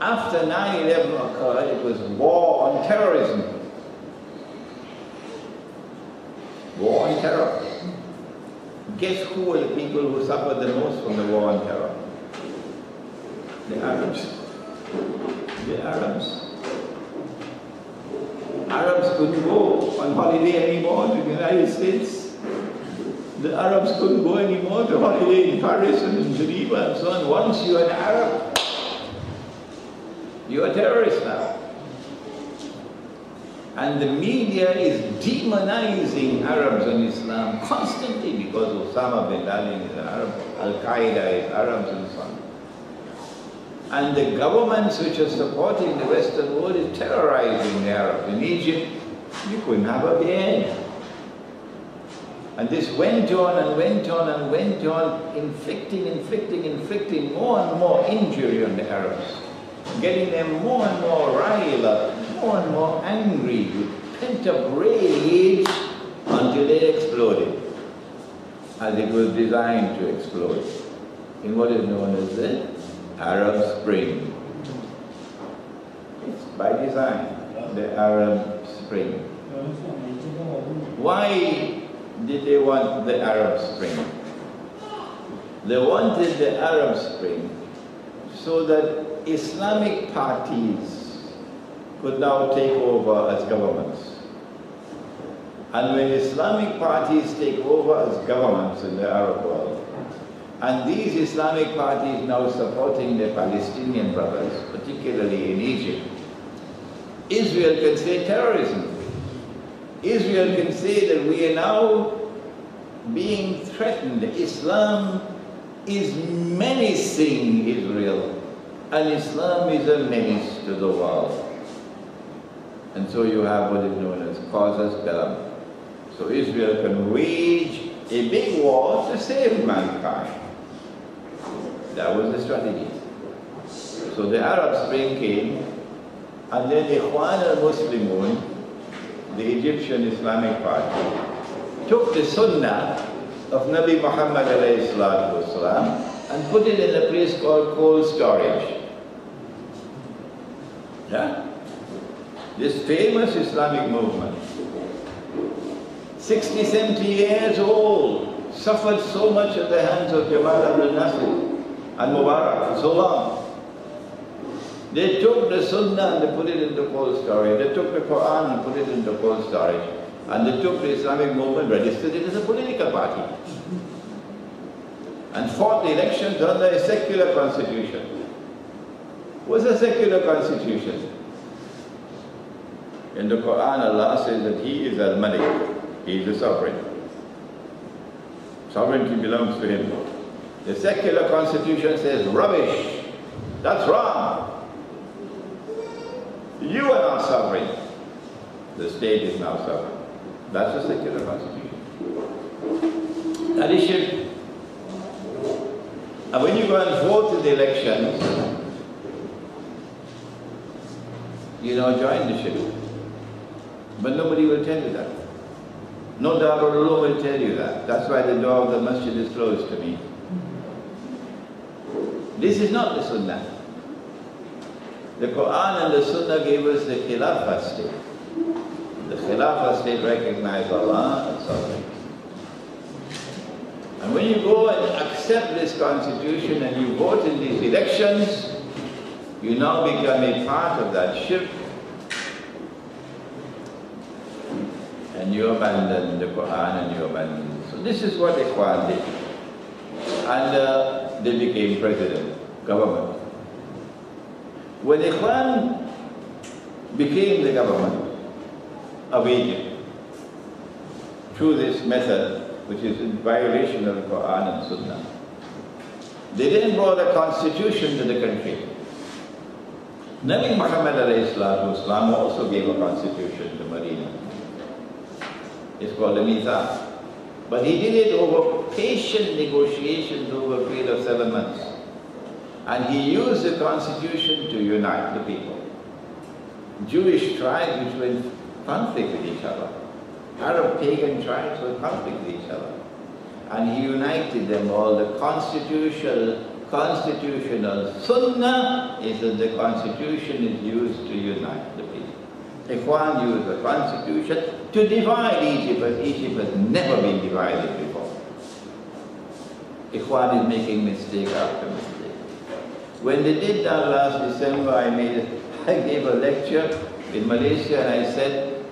After 9-11 occurred, it was war on terrorism. War on terror. Guess who were the people who suffered the most from the war on terror? The Arabs. The Arabs. Arabs couldn't go on holiday anymore to the United States. The Arabs couldn't go anymore to holiday in Paris and in Geneva and so on. Once you're an Arab, you're a terrorist now. And the media is demonizing Arabs and Islam constantly because Osama bin Laden is an Arab, Al-Qaeda is Arabs and so on. And the governments which are supporting the Western world is terrorizing the Arabs. In Egypt, you couldn't have a beard. And this went on and went on and went on, inflicting, inflicting, inflicting more and more injury on the Arabs, getting them more and more riled up, more and more angry with pent-up rage until they exploded, as it was designed to explode, in what is known as the Arab Spring. It's by design, the Arab Spring. Why did they want the Arab Spring? They wanted the Arab Spring so that Islamic parties could now take over as governments. And when Islamic parties take over as governments in the Arab world, and these Islamic parties now supporting the Palestinian brothers, particularly in Egypt, Israel can say terrorism. Israel can say that we are now being threatened. Islam is menacing Israel, and Islam is a menace to the world. And so you have what is known as casus bellum. So Israel can wage a big war to save mankind. That was the strategy. So the Arab Spring came, and then the Ikhwan al-Muslimun, the Egyptian Islamic Party, took the Sunnah of Nabi Muhammad والسلام, and put it in a place called cold storage. Yeah? This famous Islamic movement, 60, 70 years old, suffered so much at the hands of Jamal Abdel Nasser and Mubarak for so long. They took the Sunnah and they put it into cold storage. They took the Quran and put it into cold storage. And they took the Islamic movement, registered it as a political party. And fought the elections under a secular constitution. What's a secular constitution? In the Quran, Allah says that He is Al-Malik. He is the sovereign. Sovereignty belongs to Him. The secular constitution says rubbish. That's wrong. You are not sovereign. The state is now sovereign. That's the secular constitution. That is shirk. And when you go and vote in the elections, you now join the shirk. But nobody will tell you that. No Darul will tell you that. That's why the door of the masjid is closed to me. This is not the Sunnah. The Quran and the Sunnah gave us the Khilafah state. The Khilafah state recognized Allah as sovereign. And when you go and accept this constitution and you vote in these elections, you now become a part of that ship and you abandon the Quran and you abandon. So this is what Ikhwan did. And uh, they became president, government. When Ikhwan became the government of Egypt, through this method, which is in violation of the Quran and Sunnah. They then brought a constitution to the country. Nabi Muhammad Islam also gave a constitution to Medina. It's called the Mithaq. But he did it over patient negotiations over a period of seven months. And he used the constitution to unite the people. Jewish tribes which were in conflict with each other. Arab pagan tribes were in conflict with each other. And he united them all. The constitutional, constitutional sunnah is that the constitution is used to unite the people. Ikhwan used the constitution to divide Egypt, but Egypt has never been divided before. Ikhwan is making mistake after mistake. When they did that last December, I made, I gave a lecture in Malaysia and I said,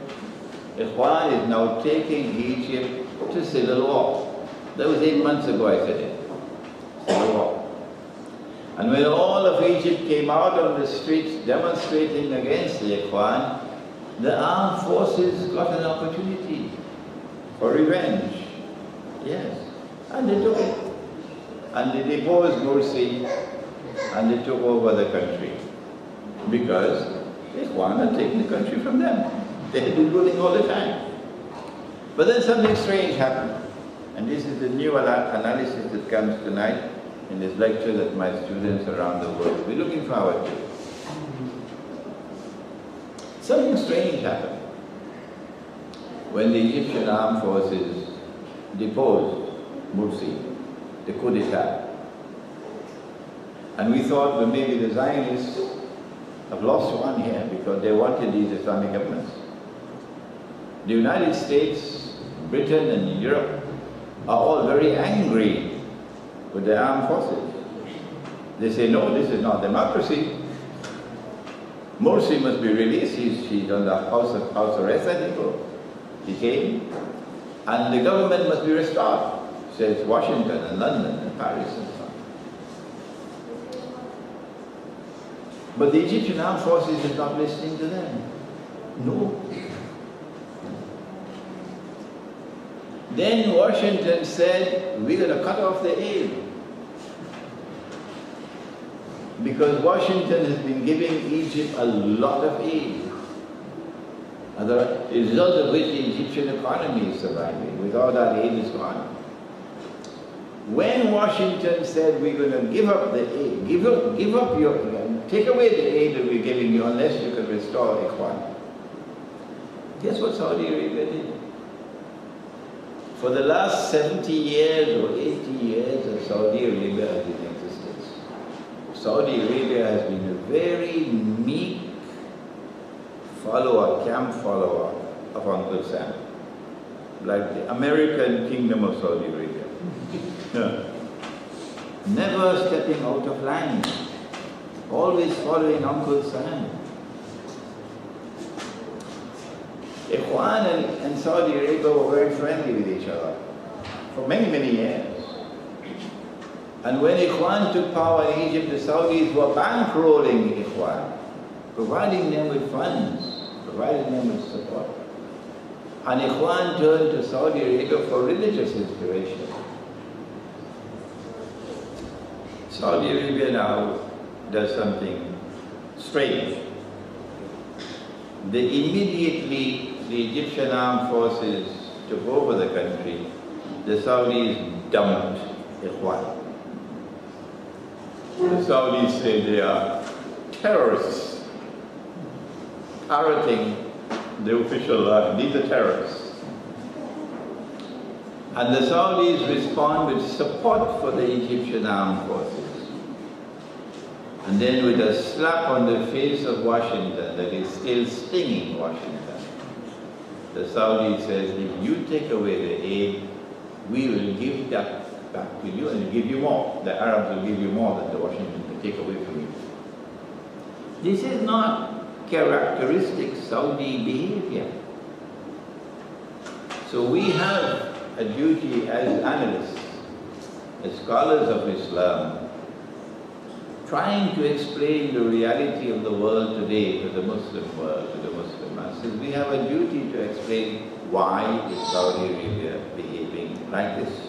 Ikhwan is now taking Egypt to civil war. That was eight months ago I said it. Civil war. And when all of Egypt came out on the streets demonstrating against the Ikhwan, the armed forces got an opportunity for revenge. Yes. And they took it. And they deposed Morsi and they took over the country. Because the Ikhwan had taken the country from them. They had been ruling all the time. But then something strange happened. And this is the new analysis that comes tonight in this lecture that my students around the world will be looking forward to. Something strange happened. When the Egyptian armed forces deposed Morsi, the coup d'etat, and we thought that maybe the Zionists have lost one here because they wanted these Islamic governments. The United States, Britain and Europe are all very angry with the armed forces. They say, no, this is not democracy. Morsi must be released. He's, he's under house, of, house arrest, I think, he came. And the government must be restored, says Washington and London and Paris and so on. But the Egyptian armed forces is not listening to them. No. Then Washington said, we're going to cut off the aid. Because Washington has been giving Egypt a lot of aid. As a result of which the Egyptian economy is surviving. Without that aid is gone. When Washington said we're going to give up the aid, give up, give up your, take away the aid that we're giving you unless you can restore Ikhwan. Guess what Saudi Arabia did? For the last 70 years or 80 years of Saudi Arabia has been in existence. Saudi Arabia has been a very meek follower, camp follower of Uncle Sam. Like the American kingdom of Saudi Arabia. Never stepping out of line. Always following Uncle Sam. Ikhwan and, and Saudi Arabia were very friendly with each other for many, many years. And when Ikhwan took power in Egypt, the Saudis were bankrolling Ikhwan, providing them with funds, providing them with support. And Ikhwan turned to Saudi Arabia for religious inspiration. Saudi Arabia now does something strange. They immediately the Egyptian armed forces took over the country, the Saudis dumped Ikhwan. The Saudis say they are terrorists, parroting the official line. These are terrorists. And the Saudis respond with support for the Egyptian armed forces. And then with a slap on the face of Washington that is still stinging Washington the Saudi says, if you take away the aid, we will give that back to you and give you more. The Arabs will give you more than the Washington can take away from you. This is not characteristic Saudi behavior. So we have a duty as analysts, as scholars of Islam, trying to explain the reality of the world today to the Muslim world, to the Muslim masses, we have a duty to explain why is Saudi Arabia behaving like this.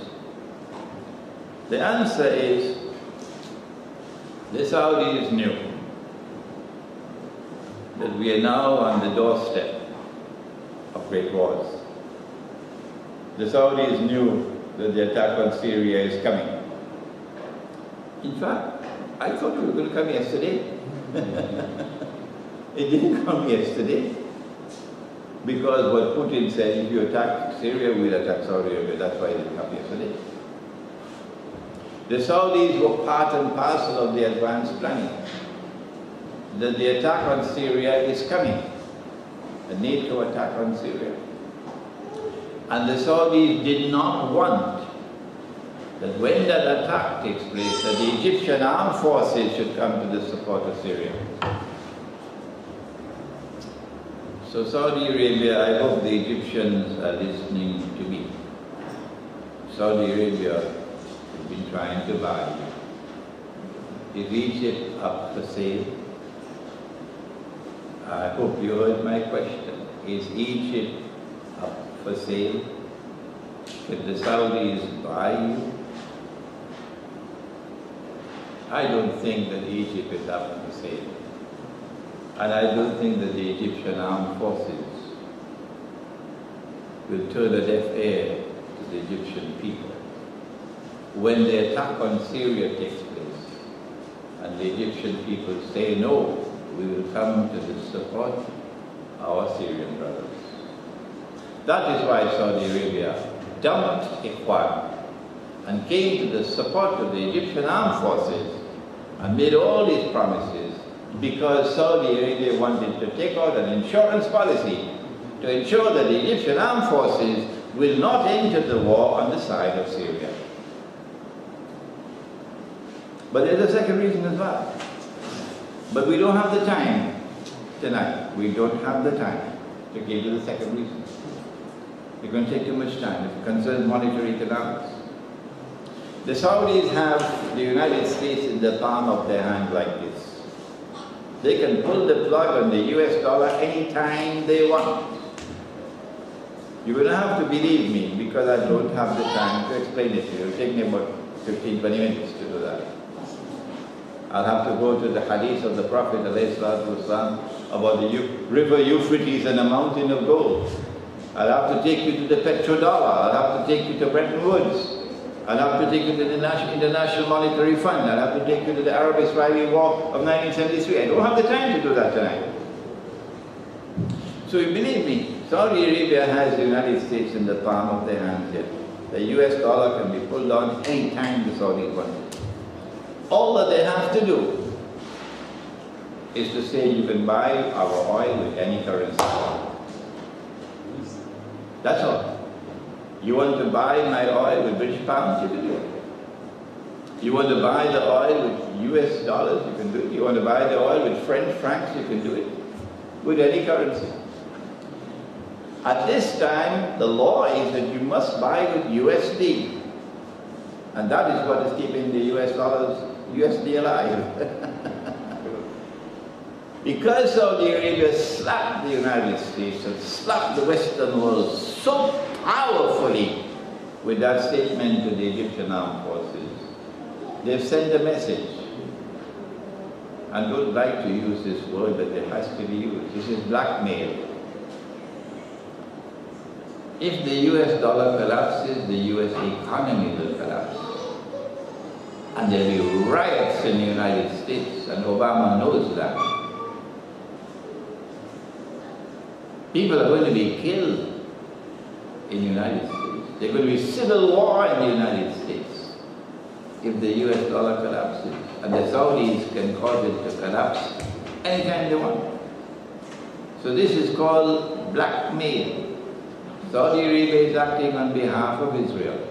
The answer is the Saudis knew that we are now on the doorstep of great wars. The Saudis knew that the attack on Syria is coming. In fact, I thought you were going to come yesterday. it didn't come yesterday. Because what Putin said, if you attack Syria, we'll attack Saudi Arabia. That's why it didn't come yesterday. The Saudis were part and parcel of the advanced planning. That the attack on Syria is coming. A NATO attack on Syria. And the Saudis did not want that when that attack takes place, that the Egyptian armed forces should come to the support of Syria. So Saudi Arabia, I hope the Egyptians are listening to me. Saudi Arabia has been trying to buy you. Is Egypt up for sale? I hope you heard my question. Is Egypt up for sale? Should the Saudis buy you? I don't think that Egypt is up for sale. And I don't think that the Egyptian armed forces will turn a deaf ear to the Egyptian people. When the attack on Syria takes place and the Egyptian people say no, we will come to the support of our Syrian brothers. That is why Saudi Arabia dumped Ikhwan and came to the support of the Egyptian armed forces and made all these promises because Saudi Arabia wanted to take out an insurance policy to ensure that the Egyptian armed forces will not enter the war on the side of Syria. But there's a second reason as well. But we don't have the time tonight. We don't have the time to give you the second reason. It's going to take too much time. It concerns monetary economics. The Saudis have the United States in the palm of their hand like this. They can pull the plug on the US dollar anytime they want. You're going to have to believe me because I don't have the time to explain it to you. It'll take me about 15, 20 minutes to do that. I'll have to go to the hadith of the Prophet والسلام, about the river Euphrates and a mountain of gold. I'll have to take you to the petrodollar. I'll have to take you to Bretton Woods. I'll have to take you to the International Monetary Fund. I'll have to take you to the Arab-Israeli War of 1973. I don't have the time to do that tonight. So believe me, Saudi Arabia has the United States in the palm of their hands here. The US dollar can be pulled on any time the Saudis want. All that they have to do is to say you can buy our oil with any currency. That's all. You want to buy my oil with British pounds, you can do it. You want to buy the oil with US dollars, you can do it. You want to buy the oil with French francs, you can do it. With any currency. At this time, the law is that you must buy with USD. And that is what is keeping the US dollars, USD alive. because Saudi Arabia slapped the United States and slapped the Western world so powerfully with that statement to the Egyptian armed forces, they've sent a message. I don't like to use this word, but it has to be used. This is blackmail. If the US dollar collapses, the US economy will collapse. And there'll be riots in the United States, and Obama knows that. People are going to be killed in the United States. Going to be civil war in the United States if the US dollar collapses. And the Saudis can cause it to collapse anytime they want. So this is called blackmail. Saudi Arabia is acting on behalf of Israel.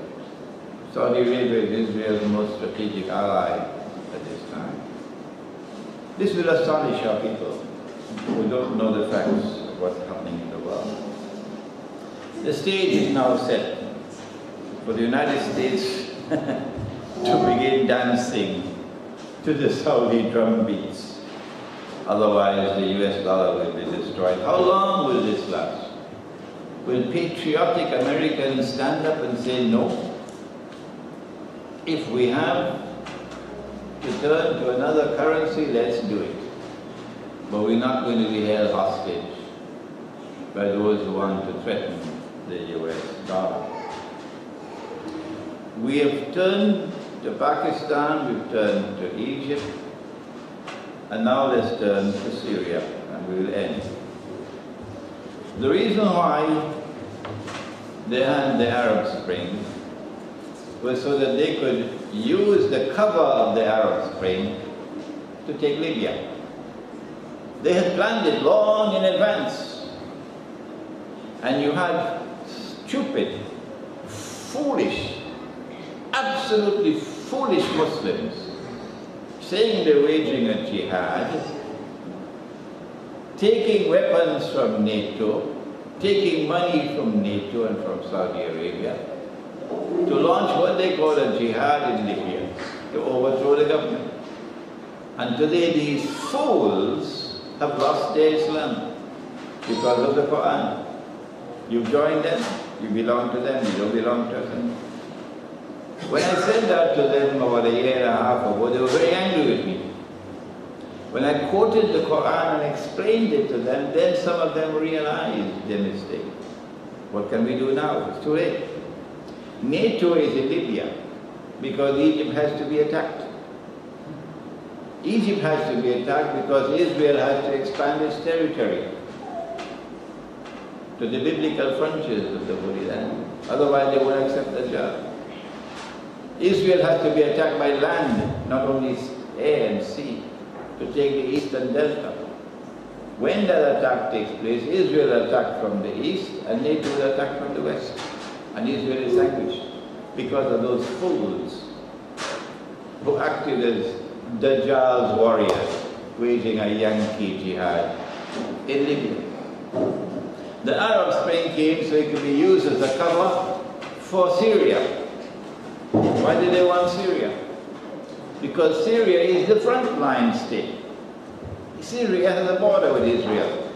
Saudi Arabia is Israel's most strategic ally at this time. This will astonish our people who don't know the facts of what's happening in the stage is now set for the United States to begin dancing to the Saudi drum beats. Otherwise, the US dollar will be destroyed. How long will this last? Will patriotic Americans stand up and say no? If we have to turn to another currency, let's do it. But we're not going to be held hostage by those who want to threaten the US dollar. We have turned to Pakistan, we've turned to Egypt, and now let's turn to Syria, and we will end. The reason why they had the Arab Spring was so that they could use the cover of the Arab Spring to take Libya. They had planned it long in advance. And you had stupid, foolish, absolutely foolish Muslims saying they're waging a jihad, taking weapons from NATO, taking money from NATO and from Saudi Arabia, to launch what they call a jihad in Libya, to overthrow the government. And today these fools have lost their Islam because of the Quran. You join them, you belong to them, you don't belong to them. When I said that to them about a year and a half ago, they were very angry with me. When I quoted the Quran and explained it to them, then some of them realized their mistake. What can we do now? It's too late. NATO is in Libya because Egypt has to be attacked. Egypt has to be attacked because Israel has to expand its territory to the biblical frontiers of the Holy Land. Otherwise they won't accept the job. Israel has to be attacked by land, not only air and sea, to take the eastern delta. When that attack takes place, Israel attacked from the east and NATO will attack from the west. And Israel is language because of those fools who acted as Dajjal's warriors waging a Yankee jihad in Libya. The Arab Spring came so it could be used as a cover for Syria. Why did they want Syria? Because Syria is the frontline state. Syria has a border with Israel.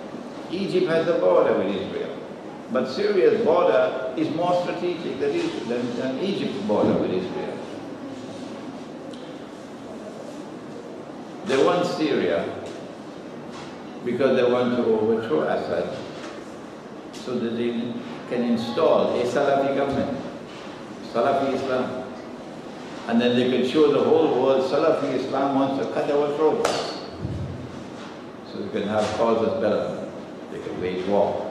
Egypt has a border with Israel. But Syria's border is more strategic than, than, than Egypt's border with Israel. They want Syria because they want to overthrow Assad so that they can install a Salafi government, Salafi Islam. And then they can show the whole world Salafi Islam wants to cut our throats. So they can have causes better. They can wage war.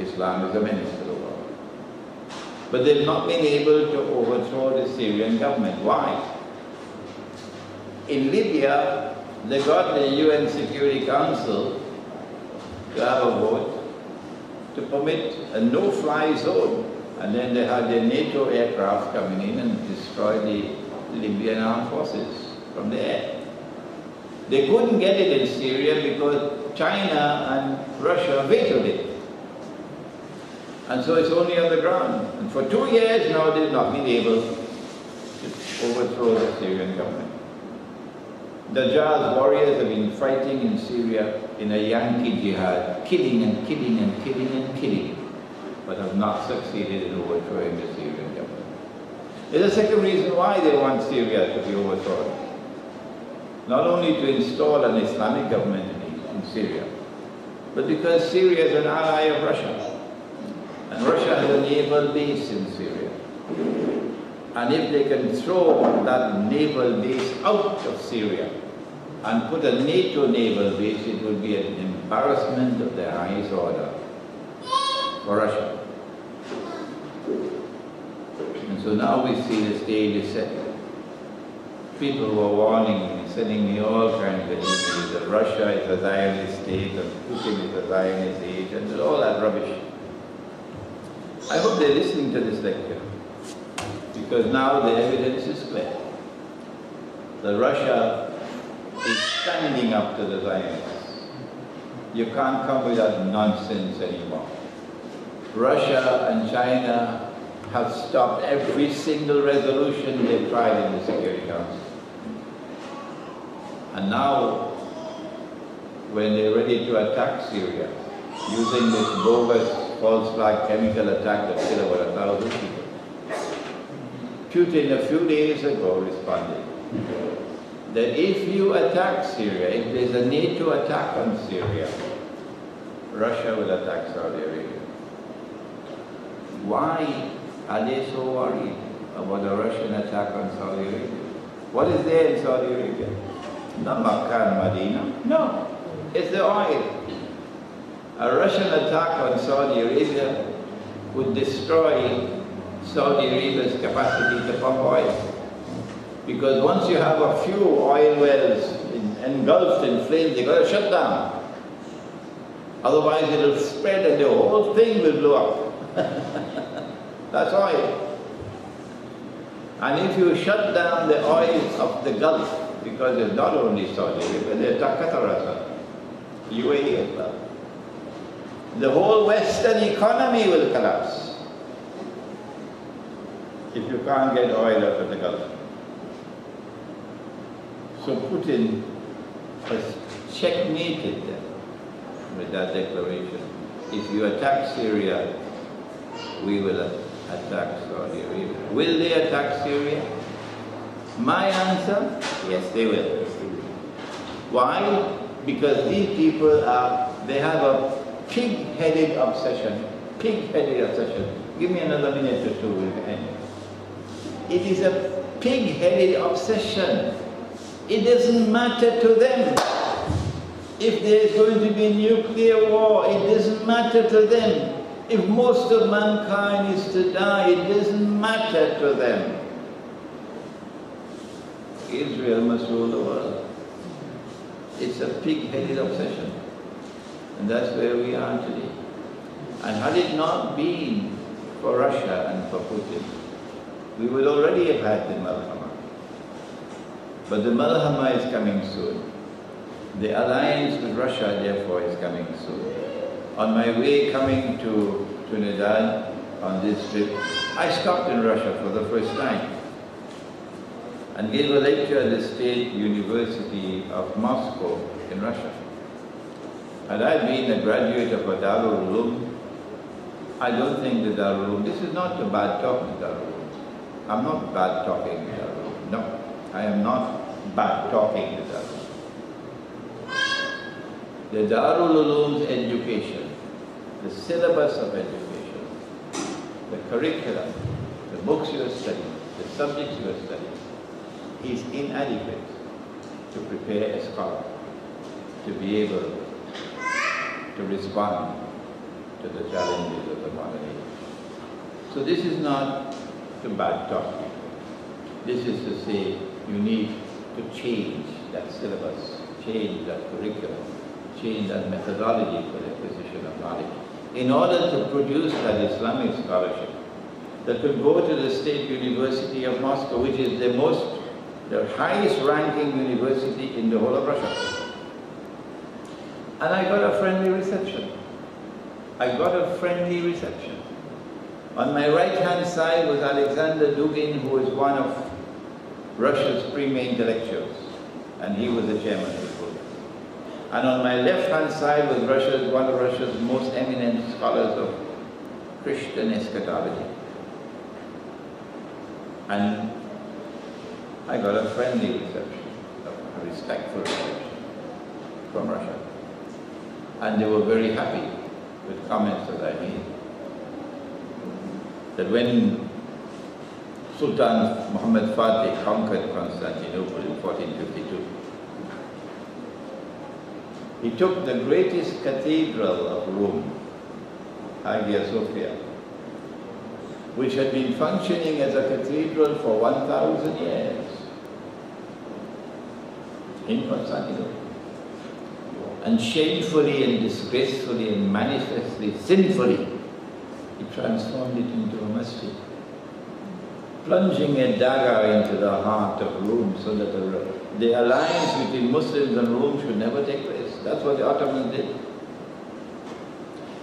Islam is a menace to the world. But they've not been able to overthrow the Syrian government. Why? In Libya, they got the UN Security Council to have a vote to permit a no-fly zone. And then they had their NATO aircraft coming in and destroy the Libyan armed forces from the air. They couldn't get it in Syria because China and Russia vetoed it. And so it's only on the ground. And for two years now they've not been able to overthrow the Syrian government. Dajjal's warriors have been fighting in Syria in a Yankee jihad, killing and killing and killing and killing, but have not succeeded in overthrowing the Syrian government. There's a second reason why they want Syria to be overthrown. Not only to install an Islamic government in, in Syria, but because Syria is an ally of Russia. And Russia has a naval base in Syria. And if they can throw that naval base out of Syria and put a NATO naval base, it would be an embarrassment of the highest order for Russia. And so now we see the stage is set. People were warning me, sending me all kinds of emails that Russia is a Zionist state and Putin is a Zionist agent and all that rubbish. I hope they're listening to this lecture because now the evidence is clear that Russia is standing up to the Zionists. You can't come with that nonsense anymore. Russia and China have stopped every single resolution they've tried in the Security Council. And now, when they're ready to attack Syria, using this bogus false flag chemical attack that killed about a thousand people, Putin a few days ago responded that if you attack Syria, if there's a NATO attack on Syria, Russia will attack Saudi Arabia. Why are they so worried about a Russian attack on Saudi Arabia? What is there in Saudi Arabia? Not Makkah and Medina. No, it's the oil. A Russian attack on Saudi Arabia would destroy Saudi Arabia's capacity to pump oil. Because once you have a few oil wells engulfed in flames, you've got to shut down. Otherwise it'll spread and the whole thing will blow up. That's oil. And if you shut down the oil of the Gulf, because it's not only Saudi Arabia, there's Qatar as UAE as well. The whole Western economy will collapse if you can't get oil out of the Gulf. So Putin has checkmated them with that declaration. If you attack Syria, we will attack Saudi Arabia. Will they attack Syria? My answer, yes they will. Why? Because these people are, they have a pig-headed obsession, pig-headed obsession. Give me another minute or two, we'll end. It is a pig-headed obsession. It doesn't matter to them. If there is going to be nuclear war, it doesn't matter to them. If most of mankind is to die, it doesn't matter to them. Israel must rule the world. It's a pig-headed obsession. And that's where we are today. And had it not been for Russia and for Putin, we would already have had the Malhama. But the Malhama is coming soon. The alliance with Russia, therefore, is coming soon. On my way coming to Trinidad on this trip, I stopped in Russia for the first time and gave a lecture at the State University of Moscow in Russia. Had I been a graduate of a Darul Uloom, I don't think the Darul Uloom, this is not a bad talking Darul Uloom. I'm not bad talking Darul Uloom. No, I am not bad talking the Darul The Darul Uloom's education, the syllabus of education, the curriculum, the books you are studying, the subjects you are studying, is inadequate to prepare a scholar to be able to respond to the challenges of the modern age. So this is not to bad talk This is to say you need to change that syllabus, change that curriculum, change that methodology for the acquisition of knowledge in order to produce that Islamic scholarship that could go to the State University of Moscow, which is the most the highest ranking university in the whole of Russia. And I got a friendly reception. I got a friendly reception. On my right hand side was Alexander Dugin, who is one of Russia's premier intellectuals, and he was the chairman of the. And on my left hand side was Russia's, one of Russia's most eminent scholars of Christian eschatology. And I got a friendly reception, a respectful reception from Russia. And they were very happy with comments that I made. That when Sultan Muhammad Fatih conquered Constantinople in 1452, he took the greatest cathedral of Rome, Hagia Sophia, which had been functioning as a cathedral for 1,000 years in Constantinople. And shamefully and disgracefully and manifestly sinfully, he transformed it into a masjid, plunging a dagger into the heart of Rome so that the, the alliance between Muslims and Rome should never take place. That's what the Ottomans did.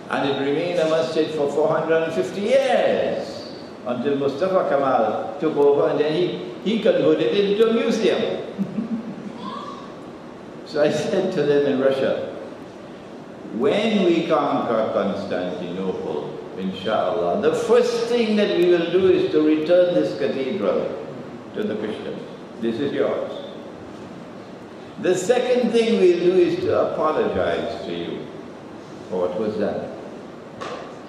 And it remained a masjid for 450 years until Mustafa Kemal took over and then he, he converted it into a museum. So I said to them in Russia, when we conquer Constantinople, inshallah, the first thing that we will do is to return this cathedral to the Christians. This is yours. The second thing we'll do is to apologize to you for what was done.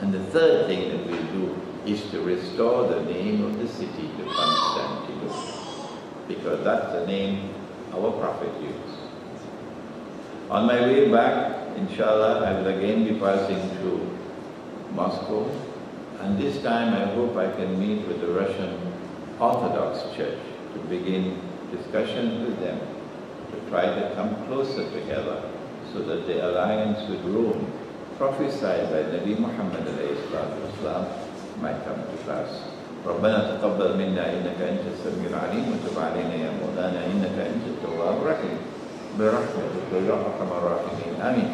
And the third thing that we'll do is to restore the name of the city to Constantinople. Because that's the name our Prophet used. On my way back, inshallah, I will again be passing through Moscow. And this time I hope I can meet with the Russian Orthodox Church to begin discussions with them to try to come closer together so that the alliance with Rome prophesied by Nabi Muhammad والسلام, might come to pass. ربنا تقبل منا انك انت السميع العليم وتب علينا يا مولانا انك انت التواب الرحيم برحمتك يا ارحم الراحمين امين